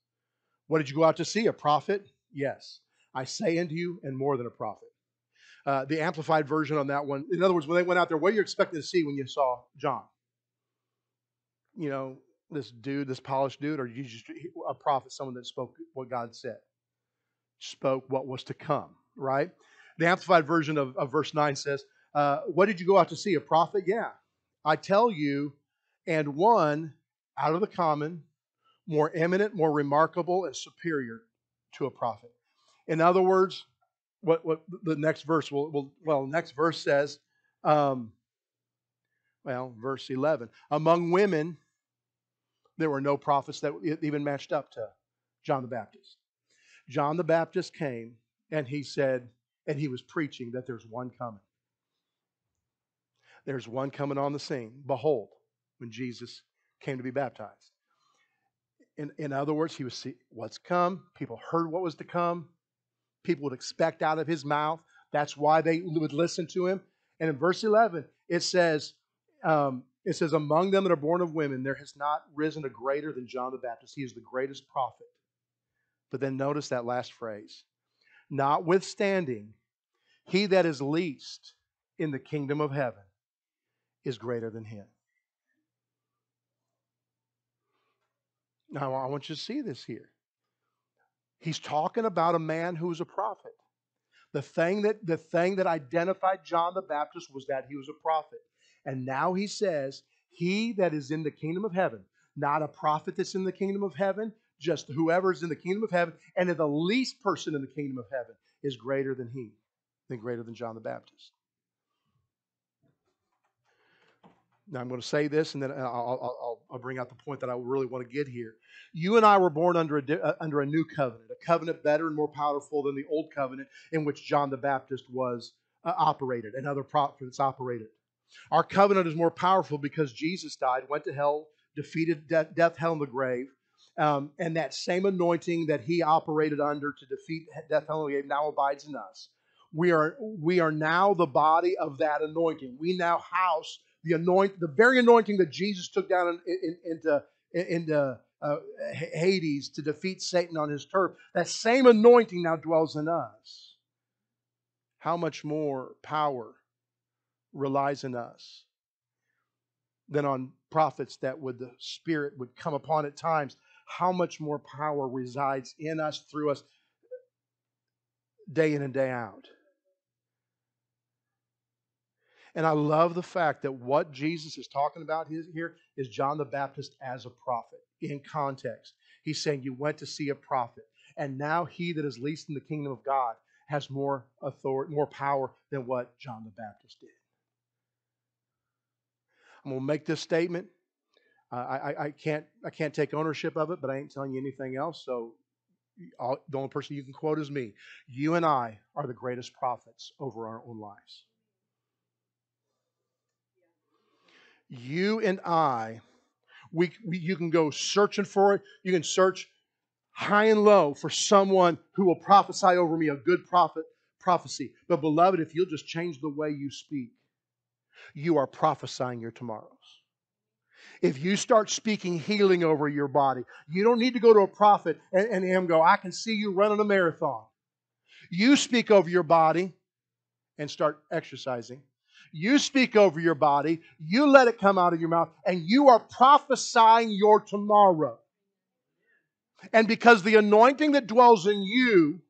Speaker 1: What did you go out to see? A prophet? Yes. I say unto you, and more than a prophet. Uh, the amplified version on that one. In other words, when they went out there, what are you expecting to see when you saw John? You know, this dude, this polished dude, or you just a prophet, someone that spoke what God said? Spoke what was to come, right? The Amplified version of, of verse 9 says, uh, What did you go out to see? A prophet? Yeah. I tell you, and one out of the common, more eminent, more remarkable, and superior to a prophet. In other words, what, what the next verse will, will well, next verse says, um, well, verse 11, among women, there were no prophets that even matched up to John the Baptist. John the Baptist came and he said, and he was preaching that there's one coming. There's one coming on the scene. Behold, when Jesus came to be baptized. In, in other words, he was see what's come. People heard what was to come. People would expect out of his mouth. That's why they would listen to him. And in verse 11, it says, um, it says, among them that are born of women, there has not risen a greater than John the Baptist. He is the greatest prophet but then notice that last phrase. Notwithstanding, he that is least in the kingdom of heaven is greater than him. Now, I want you to see this here. He's talking about a man who was a prophet. The thing that the thing that identified John the Baptist was that he was a prophet. And now he says, He that is in the kingdom of heaven, not a prophet that's in the kingdom of heaven, just whoever's in the kingdom of heaven, and the least person in the kingdom of heaven is greater than he, than greater than John the Baptist. Now I'm going to say this, and then I'll, I'll, I'll, bring out the point that I really want to get here. You and I were born under a, uh, under a new covenant, a covenant better and more powerful than the old covenant in which John the Baptist was uh, operated and other prophets operated. Our covenant is more powerful because Jesus died, went to hell, defeated death, death hell, and the grave. Um, and that same anointing that he operated under to defeat death, hell, and grave now abides in us. We are, we are now the body of that anointing. We now house the anoint, the very anointing that Jesus took down in, in, into, into uh, Hades to defeat Satan on his turf. That same anointing now dwells in us. How much more power relies in us than on prophets that would the Spirit would come upon at times? How much more power resides in us, through us, day in and day out? And I love the fact that what Jesus is talking about here is John the Baptist as a prophet in context. He's saying, You went to see a prophet, and now he that is least in the kingdom of God has more authority, more power than what John the Baptist did. I'm going to make this statement. I, I, can't, I can't take ownership of it, but I ain't telling you anything else. So all, the only person you can quote is me. You and I are the greatest prophets over our own lives. you and I, we, we, you can go searching for it. You can search high and low for someone who will prophesy over me a good prophet prophecy. But beloved, if you'll just change the way you speak, you are prophesying your tomorrows. If you start speaking healing over your body, you don't need to go to a prophet and, and him go, I can see you running a marathon. You speak over your body and start exercising you speak over your body, you let it come out of your mouth, and you are prophesying your tomorrow. And because the anointing that dwells in you,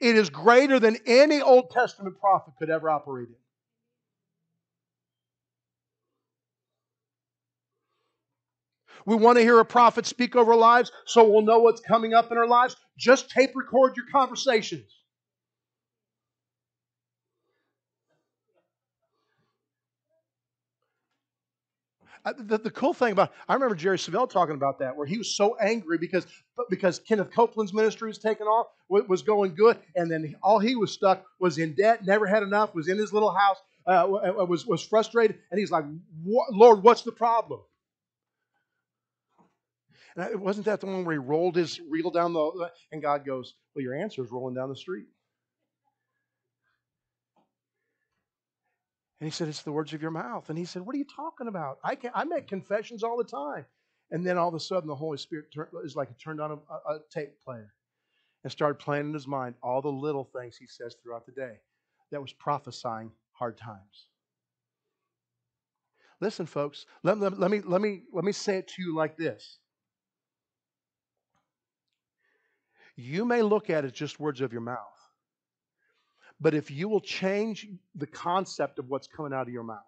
Speaker 1: it is greater than any Old Testament prophet could ever operate in. We want to hear a prophet speak over our lives so we'll know what's coming up in our lives. Just tape record your conversations. the, the cool thing about I remember Jerry Savelle talking about that, where he was so angry because because Kenneth Copeland's ministry was taking off, was going good, and then all he was stuck was in debt, never had enough, was in his little house, uh, was was frustrated, and he's like, "Lord, what's the problem?" And wasn't that the one where he rolled his reel down the and God goes, "Well, your answer is rolling down the street." And he said, It's the words of your mouth. And he said, What are you talking about? I, can, I make confessions all the time. And then all of a sudden, the Holy Spirit is like it turned on a, a tape player and started playing in his mind all the little things he says throughout the day that was prophesying hard times. Listen, folks, let, let, let, me, let, me, let me say it to you like this. You may look at it just words of your mouth. But if you will change the concept of what's coming out of your mouth,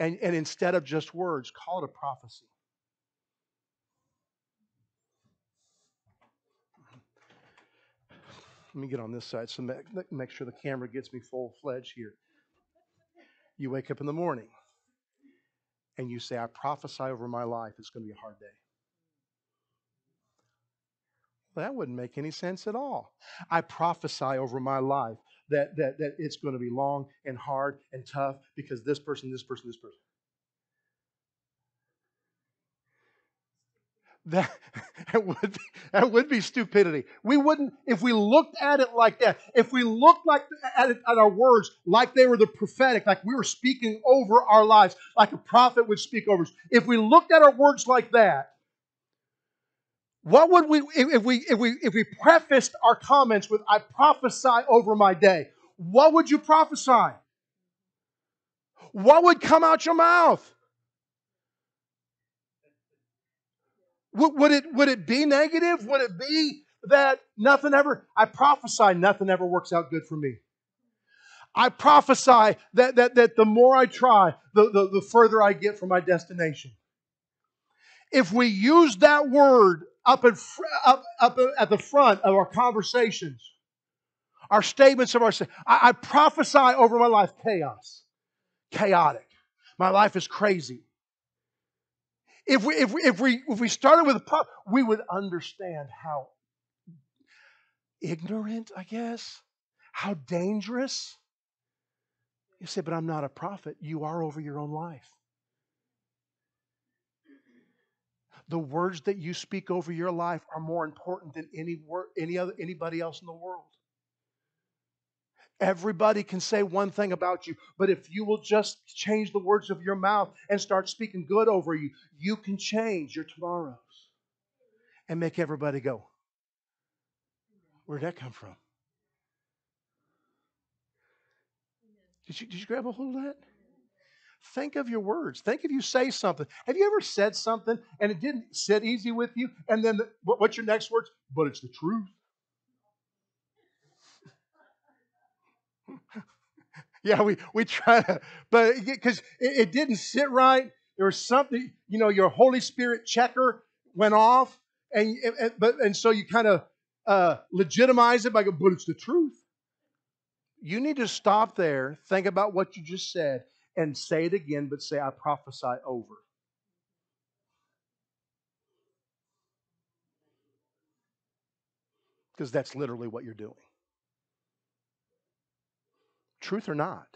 Speaker 1: and, and instead of just words, call it a prophecy. Let me get on this side so make, make sure the camera gets me full fledged here. You wake up in the morning and you say, I prophesy over my life, it's going to be a hard day. That wouldn't make any sense at all. I prophesy over my life that, that, that it's going to be long and hard and tough because this person, this person, this person. That, that, would be, that would be stupidity. We wouldn't, if we looked at it like that, if we looked like at, it, at our words like they were the prophetic, like we were speaking over our lives, like a prophet would speak over us, if we looked at our words like that, what would we if we if we if we prefaced our comments with I prophesy over my day? What would you prophesy? What would come out your mouth? Would it would it be negative? Would it be that nothing ever I prophesy nothing ever works out good for me? I prophesy that that, that the more I try, the, the, the further I get from my destination. if we use that word up, in, up, up at the front of our conversations, our statements of our, I, I prophesy over my life chaos, chaotic. My life is crazy. If we, if we, if we, if we started with a we would understand how ignorant, I guess, how dangerous. You say, but I'm not a prophet. You are over your own life. The words that you speak over your life are more important than any word, any other, anybody else in the world. Everybody can say one thing about you, but if you will just change the words of your mouth and start speaking good over you, you can change your tomorrows and make everybody go, Where'd that come from? Did you, did you grab a hold of that? Think of your words. Think if you say something. Have you ever said something and it didn't sit easy with you? And then the, what, what's your next words? But it's the truth. yeah, we, we try to, but because it, it didn't sit right. There was something, you know, your Holy Spirit checker went off. And, and but and so you kind of uh, legitimize it by going, but it's the truth. You need to stop there, think about what you just said, and say it again, but say, I prophesy over. Because that's literally what you're doing. Truth or not.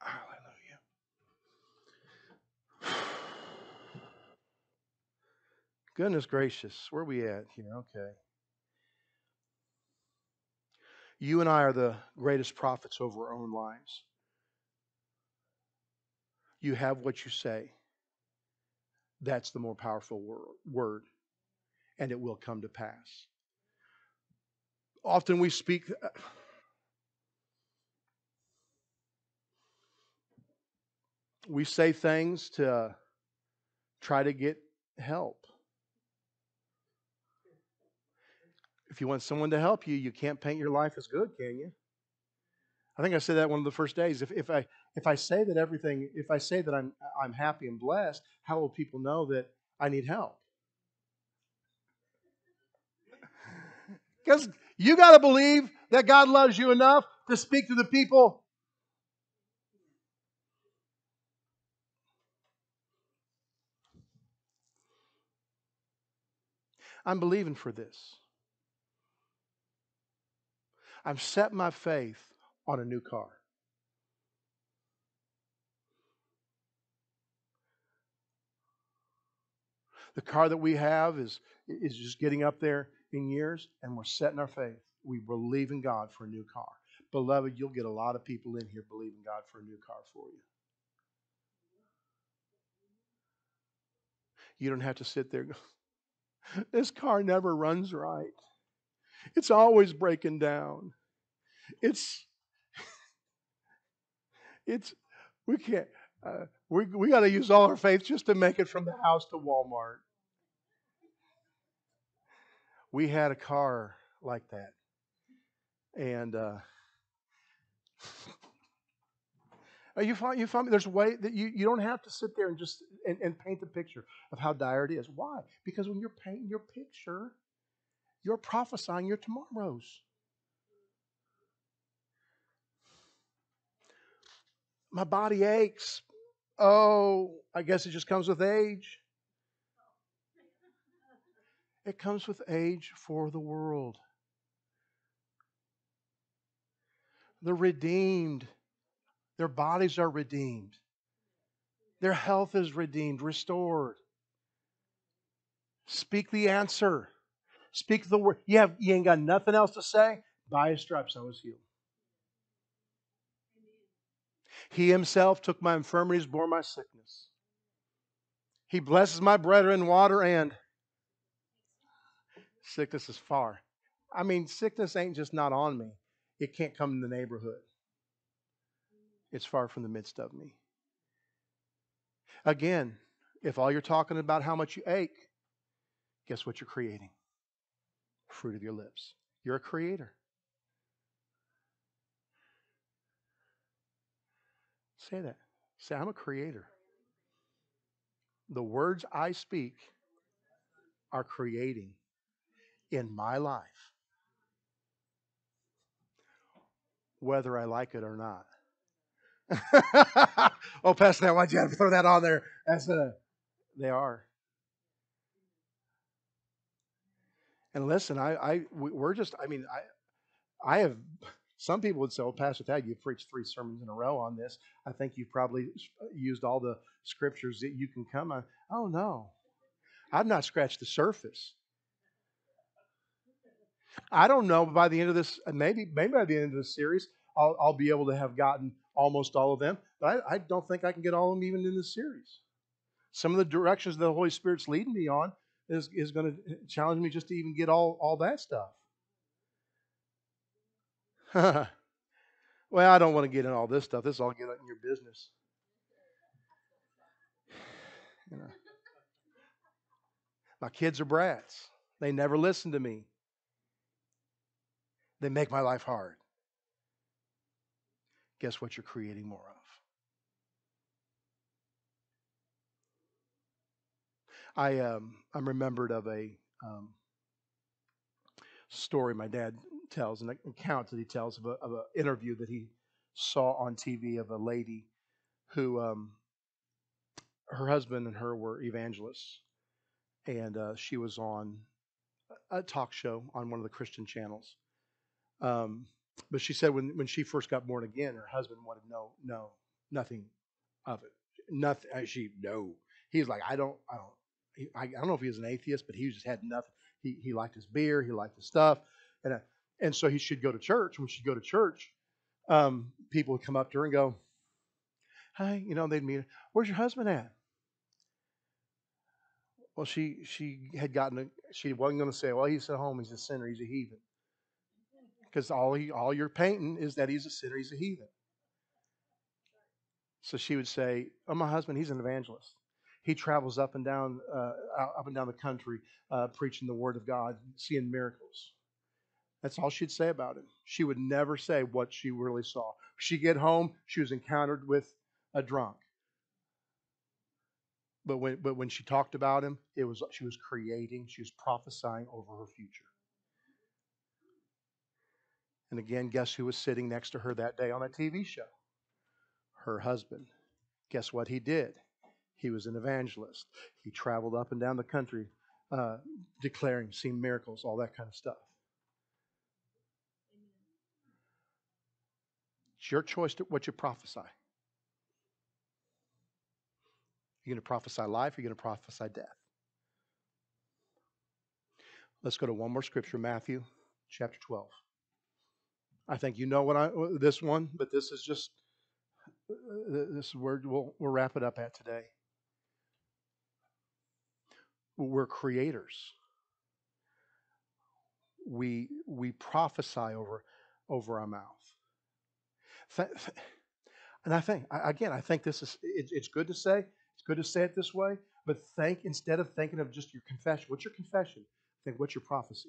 Speaker 1: Hallelujah. Goodness gracious, where are we at here? Okay. You and I are the greatest prophets over our own lives. You have what you say. That's the more powerful word, and it will come to pass. Often we speak. Uh, we say things to try to get help. If you want someone to help you, you can't paint your life as good, can you? I think I said that one of the first days. If, if I if I say that everything, if I say that I'm I'm happy and blessed, how will people know that I need help? Because you got to believe that God loves you enough to speak to the people. I'm believing for this. I've set my faith on a new car. The car that we have is, is just getting up there in years, and we're setting our faith. We believe in God for a new car. Beloved, you'll get a lot of people in here believing God for a new car for you. You don't have to sit there this car never runs right. It's always breaking down. It's it's we can't uh, we we got to use all our faith just to make it from the house to Walmart. We had a car like that, and uh, you find you find there's a way that you, you don't have to sit there and just and, and paint the picture of how dire it is. Why? Because when you're painting your picture, you're prophesying your tomorrows. My body aches. Oh, I guess it just comes with age. It comes with age for the world. The redeemed, their bodies are redeemed, their health is redeemed, restored. Speak the answer. Speak the word. You have you ain't got nothing else to say. By his stripes I was healed. He himself took my infirmities, bore my sickness. He blesses my brethren, water and sickness is far. I mean, sickness ain't just not on me, it can't come in the neighborhood. It's far from the midst of me. Again, if all you're talking about how much you ache, guess what you're creating? Fruit of your lips. You're a creator. Say that. Say, I'm a creator. The words I speak are creating in my life, whether I like it or not. oh, Pastor, why'd you have to throw that on there? As a, they are. And listen, I, I, we're just, I mean, I, I have some people would say, "Well, Pastor Thad, you've preached three sermons in a row on this. I think you've probably used all the scriptures that you can come on." Oh no, I've not scratched the surface. I don't know. By the end of this, maybe maybe by the end of this series, I'll, I'll be able to have gotten almost all of them. But I, I don't think I can get all of them even in this series. Some of the directions that the Holy Spirit's leading me on is, is going to challenge me just to even get all, all that stuff. well, I don't want to get in all this stuff. This is all get in your business. You know. My kids are brats. They never listen to me. They make my life hard. Guess what you're creating more of? I um, I'm remembered of a um, story my dad tells, an account that he tells of an interview that he saw on TV of a lady who um, her husband and her were evangelists, and uh, she was on a talk show on one of the Christian channels. Um, but she said when, when she first got born again, her husband wanted no, no, nothing of it. Nothing. Uh, she no. He was like, I don't, I don't, I, I don't know if he was an atheist, but he just had nothing. He he liked his beer, he liked his stuff, and uh, and so he should go to church. When she'd go to church, um, people would come up to her and go, "Hi," you know, they'd meet her. Where's your husband at? Well, she she had gotten a, she wasn't going to say, "Well, he's at home. He's a sinner. He's a heathen," because all he all you're painting is that he's a sinner. He's a heathen. So she would say, "Oh, my husband, he's an evangelist. He travels up and down uh, up and down the country, uh, preaching the word of God, seeing miracles." That's all she'd say about him. She would never say what she really saw. She'd get home, she was encountered with a drunk. But when, but when she talked about him, it was she was creating, she was prophesying over her future. And again, guess who was sitting next to her that day on that TV show? Her husband. Guess what he did? He was an evangelist. He traveled up and down the country uh, declaring, seeing miracles, all that kind of stuff. It's your choice to what you prophesy. You're going to prophesy life, you're going to prophesy death. Let's go to one more scripture, Matthew chapter 12. I think you know what I this one, but this is just this is where we'll, we'll wrap it up at today. We're creators. We we prophesy over over our mouth. And I think, again, I think this is, it's good to say, it's good to say it this way, but think, instead of thinking of just your confession, what's your confession? Think, what's your prophecy?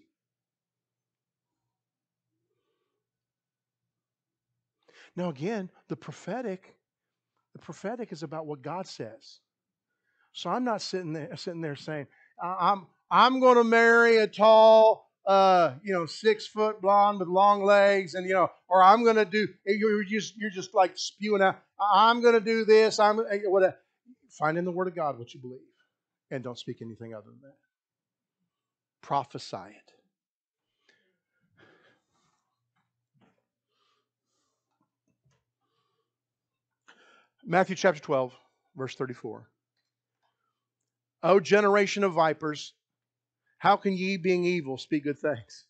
Speaker 1: Now, again, the prophetic, the prophetic is about what God says. So I'm not sitting there, sitting there saying, I'm, I'm going to marry a tall, uh, you know, six foot blonde with long legs, and you know, or I'm going to do. You're just you're just like spewing out. I'm going to do this. I'm whatever. Find in the Word of God what you believe, and don't speak anything other than that. Prophesy it. Matthew chapter 12, verse 34. O generation of vipers, how can ye, being evil, speak good things?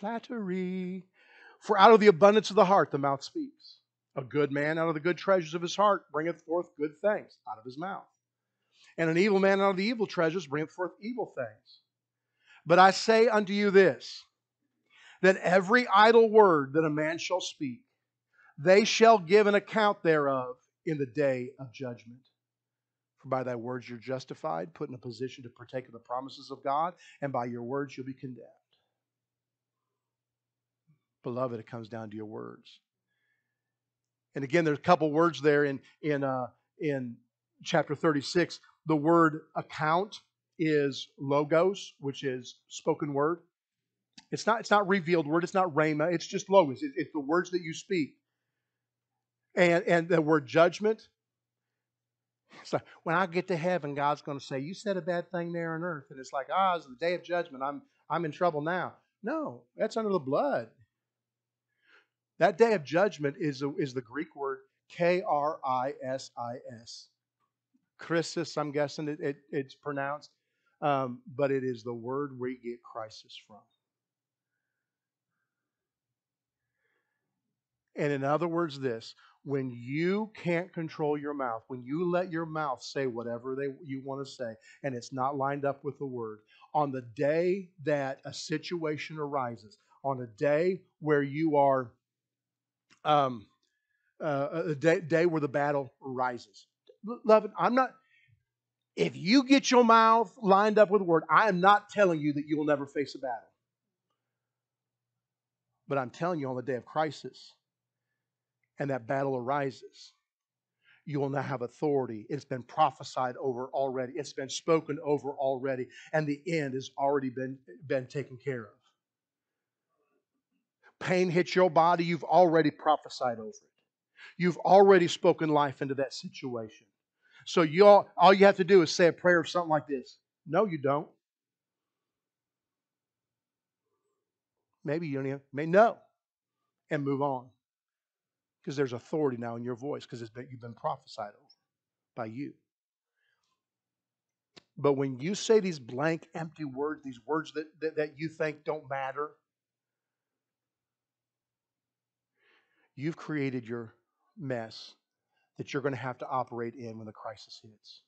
Speaker 1: Flattery. For out of the abundance of the heart the mouth speaks. A good man out of the good treasures of his heart bringeth forth good things out of his mouth. And an evil man out of the evil treasures bringeth forth evil things. But I say unto you this that every idle word that a man shall speak, they shall give an account thereof in the day of judgment. For by thy words you're justified, put in a position to partake of the promises of God, and by your words you'll be condemned. Beloved, it comes down to your words. And again, there's a couple words there in in uh, in chapter 36. The word account is logos, which is spoken word. It's not it's not revealed word. It's not rhema. It's just logos. It, it's the words that you speak. And and the word judgment. So when I get to heaven, God's going to say, "You said a bad thing there on earth," and it's like, "Ah, it's the day of judgment. I'm I'm in trouble now." No, that's under the blood. That day of judgment is, a, is the Greek word K R I S I S. Crisis, I'm guessing it, it, it's pronounced, um, but it is the word we get crisis from. And in other words, this when you can't control your mouth, when you let your mouth say whatever they, you want to say, and it's not lined up with the word, on the day that a situation arises, on a day where you are um, uh, a day, day where the battle rises. Beloved, I'm not, if you get your mouth lined up with the word, I am not telling you that you will never face a battle. But I'm telling you on the day of crisis and that battle arises, you will now have authority. It's been prophesied over already, it's been spoken over already, and the end has already been, been taken care of pain hits your body, you've already prophesied over it. You've already spoken life into that situation. So you all, all you have to do is say a prayer or something like this. No, you don't. Maybe you don't even may know and move on. Because there's authority now in your voice because you've been prophesied over by you. But when you say these blank, empty words, these words that, that, that you think don't matter, You've created your mess that you're going to have to operate in when the crisis hits.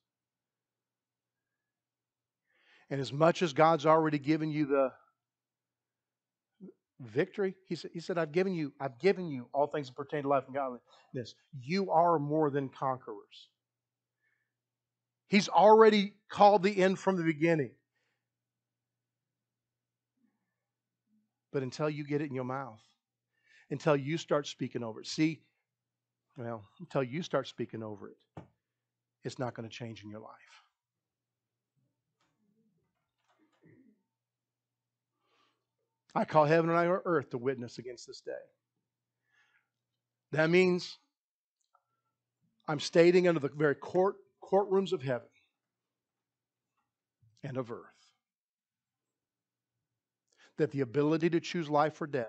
Speaker 1: And as much as God's already given you the victory, he said, he said, I've given you, I've given you all things that pertain to life and godliness. You are more than conquerors. He's already called the end from the beginning. But until you get it in your mouth, until you start speaking over it. See, well, until you start speaking over it, it's not going to change in your life. I call heaven and earth to witness against this day. That means I'm stating under the very court courtrooms of heaven and of earth that the ability to choose life or death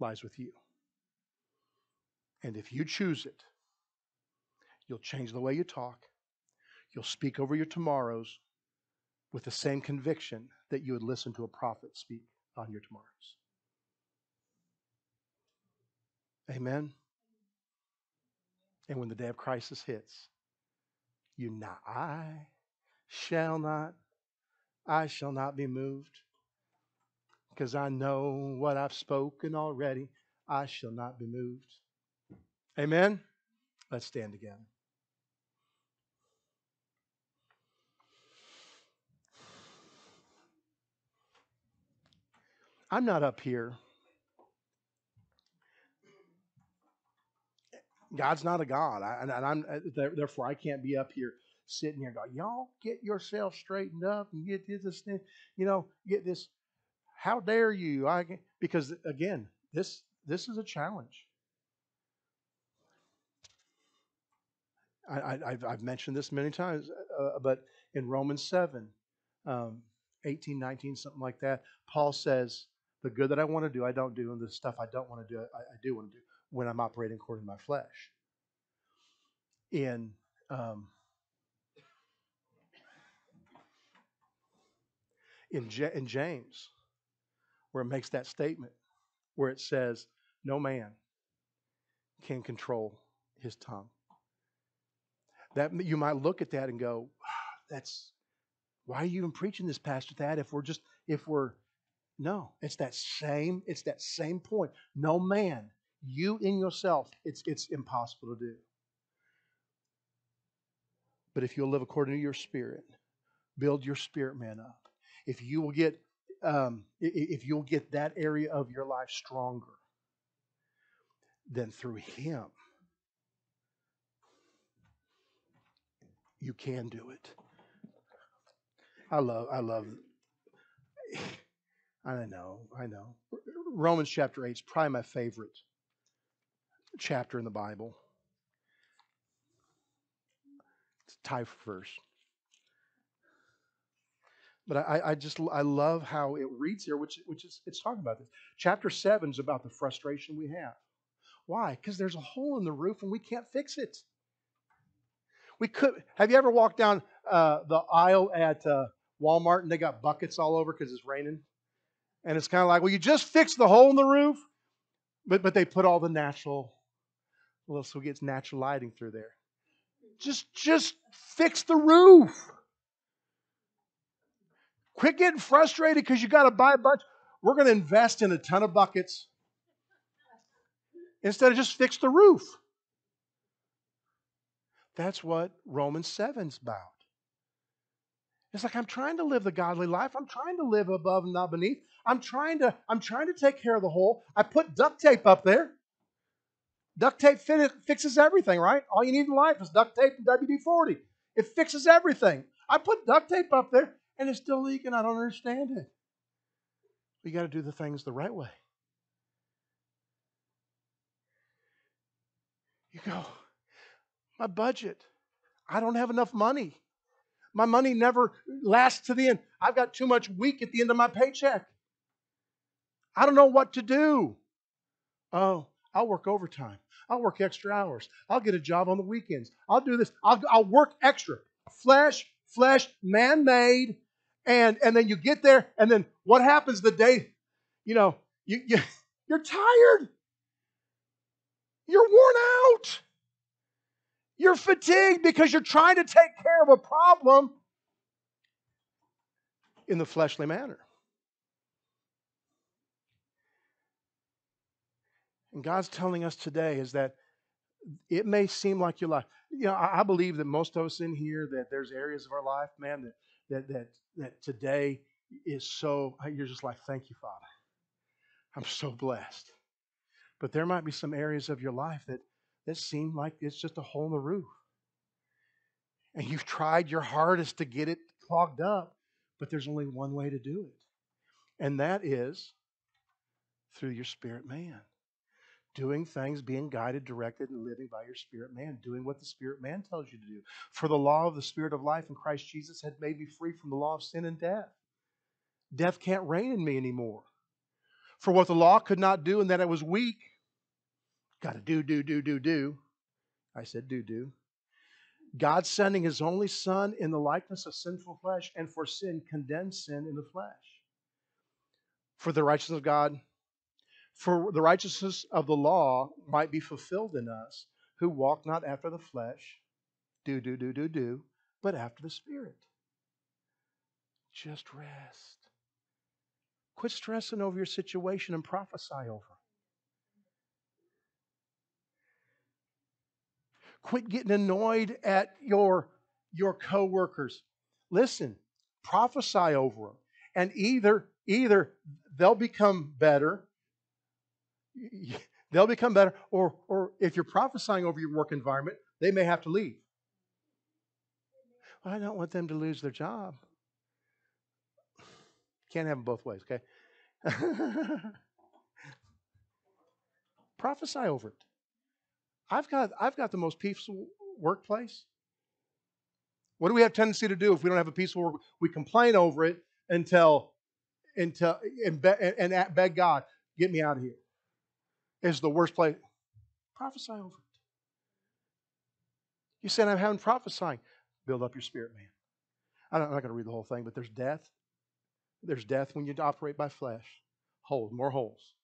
Speaker 1: lies with you. And if you choose it, you'll change the way you talk. You'll speak over your tomorrows with the same conviction that you would listen to a prophet speak on your tomorrows. Amen. And when the day of crisis hits, you not, I shall not, I shall not be moved because I know what I've spoken already. I shall not be moved. Amen? Let's stand together. I'm not up here. God's not a God, I, and, I'm uh, therefore I can't be up here sitting here going, "Y'all get yourself straightened up and get this, you know, get this how dare you? I because again, this this is a challenge. I, have mentioned this many times, uh, uh, but in Romans 7, um, 18, 19, something like that, Paul says, The good that I want to do, I don't do, and the stuff I don't want to do, I, I do want to do when I'm operating according to my flesh. In um, in, J- in James, where it makes that statement, where it says, No man can control his tongue. That you might look at that and go, That's why are you even preaching this, Pastor Thad, if we're just if we're no, it's that same, it's that same point. No man, you in yourself, it's it's impossible to do. But if you'll live according to your spirit, build your spirit man up. If you will get um, if you'll get that area of your life stronger, then through Him, you can do it. I love, I love, I know, I know. Romans chapter 8 is probably my favorite chapter in the Bible. It's a type verse. But I, I just I love how it reads here, which which is it's talking about this. Chapter seven is about the frustration we have. Why? Because there's a hole in the roof and we can't fix it. We could. Have you ever walked down uh, the aisle at uh, Walmart and they got buckets all over because it's raining? And it's kind of like, well, you just fixed the hole in the roof, but but they put all the natural, well, so it gets natural lighting through there. Just just fix the roof. Quit getting frustrated because you got to buy a bunch. We're going to invest in a ton of buckets instead of just fix the roof. That's what Romans 7's about. It's like I'm trying to live the godly life. I'm trying to live above and not beneath. I'm trying to I'm trying to take care of the hole. I put duct tape up there. Duct tape fixes everything, right? All you need in life is duct tape and WD-40. It fixes everything. I put duct tape up there and it's still leaking. I don't understand it. We got to do the things the right way. You go, my budget. I don't have enough money. My money never lasts to the end. I've got too much week at the end of my paycheck. I don't know what to do. Oh, I'll work overtime. I'll work extra hours. I'll get a job on the weekends. I'll do this. I'll, I'll work extra. Flesh, flesh, man made. And, and then you get there, and then what happens the day, you know, you, you, you're tired. You're worn out. You're fatigued because you're trying to take care of a problem in the fleshly manner. And God's telling us today is that it may seem like your life. You know, I, believe that most of us in here that there's areas of our life, man, that that that that today is so you're just like, thank you, Father. I'm so blessed. But there might be some areas of your life that that seem like it's just a hole in the roof. And you've tried your hardest to get it clogged up, but there's only one way to do it. And that is through your spirit man doing things, being guided, directed, and living by your spirit man, doing what the spirit man tells you to do. For the law of the spirit of life in Christ Jesus had made me free from the law of sin and death. Death can't reign in me anymore. For what the law could not do, and that it was weak, got to do, do, do, do, do. I said, do, do. God sending his only Son in the likeness of sinful flesh, and for sin condemned sin in the flesh. For the righteousness of God for the righteousness of the law might be fulfilled in us who walk not after the flesh, do, do, do, do, do, but after the Spirit. Just rest. Quit stressing over your situation and prophesy over Quit getting annoyed at your, your coworkers. Listen, prophesy over them. And either either they'll become better they'll become better. Or, or if you're prophesying over your work environment, they may have to leave. I don't want them to lose their job. Can't have them both ways, okay? Prophesy over it. I've got, I've got the most peaceful workplace. What do we have tendency to do if we don't have a peaceful work? We complain over it until, until and, be, and beg God, get me out of here is the worst place. Prophesy over it. You said, I'm having prophesying. Build up your spirit, man. I'm not going to read the whole thing, but there's death. There's death when you operate by flesh. Holes, more holes.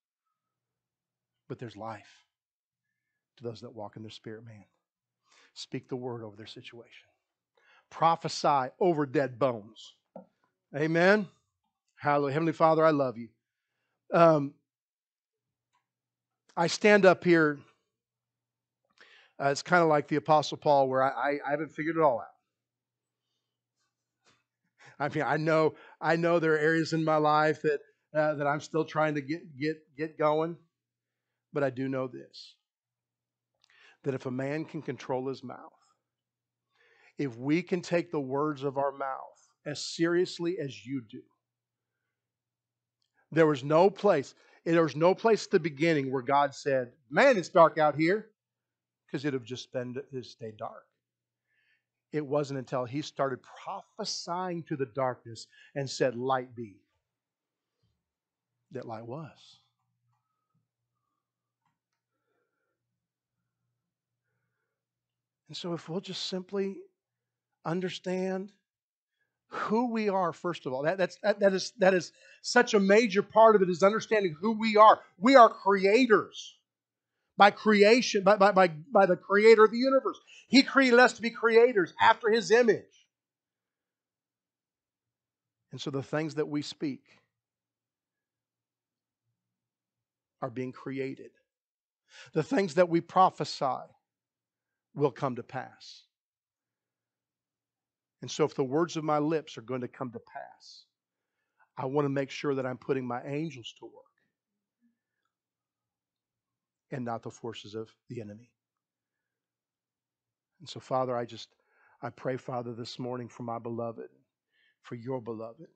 Speaker 1: But there's life to those that walk in their spirit, man. Speak the word over their situation. Prophesy over dead bones. Amen. Hallelujah. Heavenly Father, I love you. Um, I stand up here. Uh, it's kind of like the Apostle Paul, where I, I, I haven't figured it all out. I mean, I know, I know there are areas in my life that uh, that I'm still trying to get get get going, but I do know this: that if a man can control his mouth, if we can take the words of our mouth as seriously as you do, there was no place, there was no place at the beginning where God said, Man, it's dark out here, because it'd have just been it stayed dark. It wasn't until he started prophesying to the darkness and said, Light be, that light was. And so, if we'll just simply understand who we are, first of all, that, that's, that, that, is, that is such a major part of it is understanding who we are. We are creators by creation, by, by, by, by the creator of the universe. He created us to be creators after his image. And so the things that we speak are being created. The things that we prophesy will come to pass. And so, if the words of my lips are going to come to pass, I want to make sure that I'm putting my angels to work and not the forces of the enemy. And so, Father, I just, I pray, Father, this morning for my beloved, for your beloved.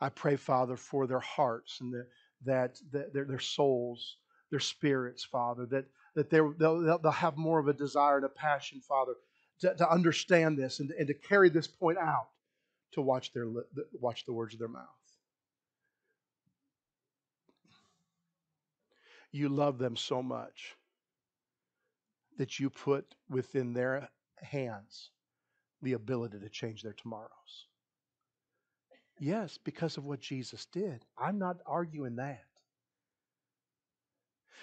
Speaker 1: I pray, Father, for their hearts and the, that, that their, their souls, their spirits, Father, that, that they'll, they'll, they'll have more of a desire and a passion, Father, to, to understand this and, and to carry this point out to watch, their, watch the words of their mouth. You love them so much that you put within their hands the ability to change their tomorrows. Yes, because of what Jesus did. I'm not arguing that.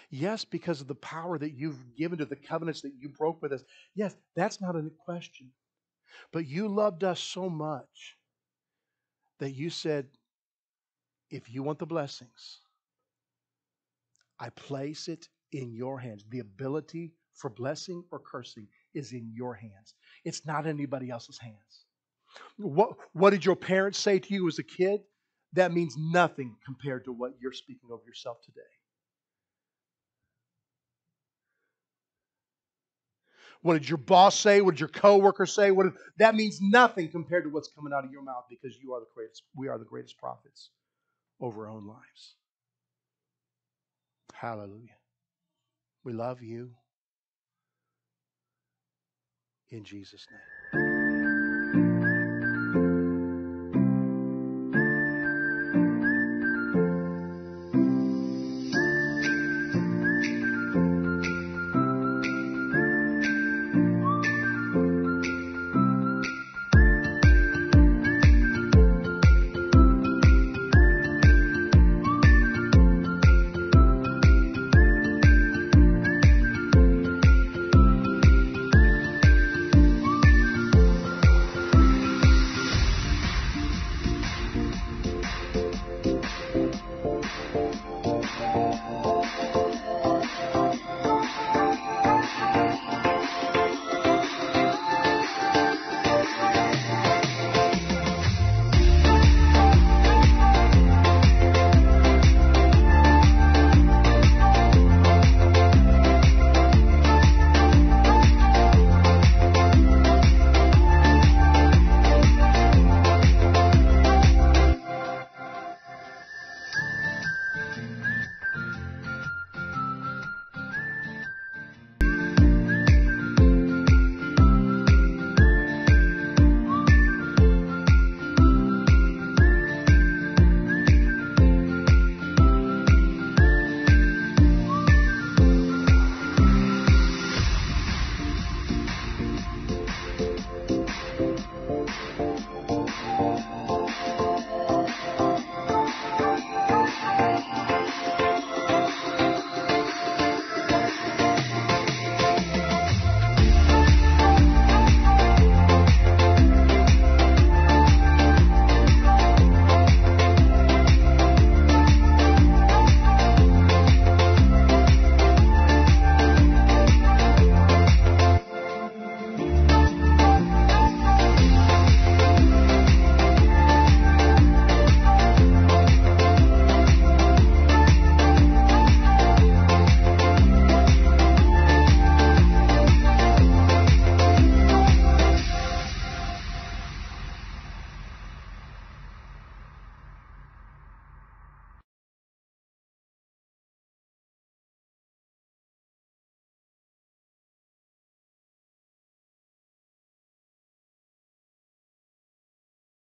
Speaker 1: Yes, because of the power that you've given to the covenants that you broke with us. Yes, that's not a question. But you loved us so much that you said, if you want the blessings, I place it in your hands. The ability for blessing or cursing is in your hands. It's not anybody else's hands. What, what did your parents say to you as a kid? That means nothing compared to what you're speaking of yourself today. What did your boss say? What did your coworker say? What did, that means nothing compared to what's coming out of your mouth because you are the greatest. We are the greatest prophets over our own lives. Hallelujah. We love you. In Jesus' name.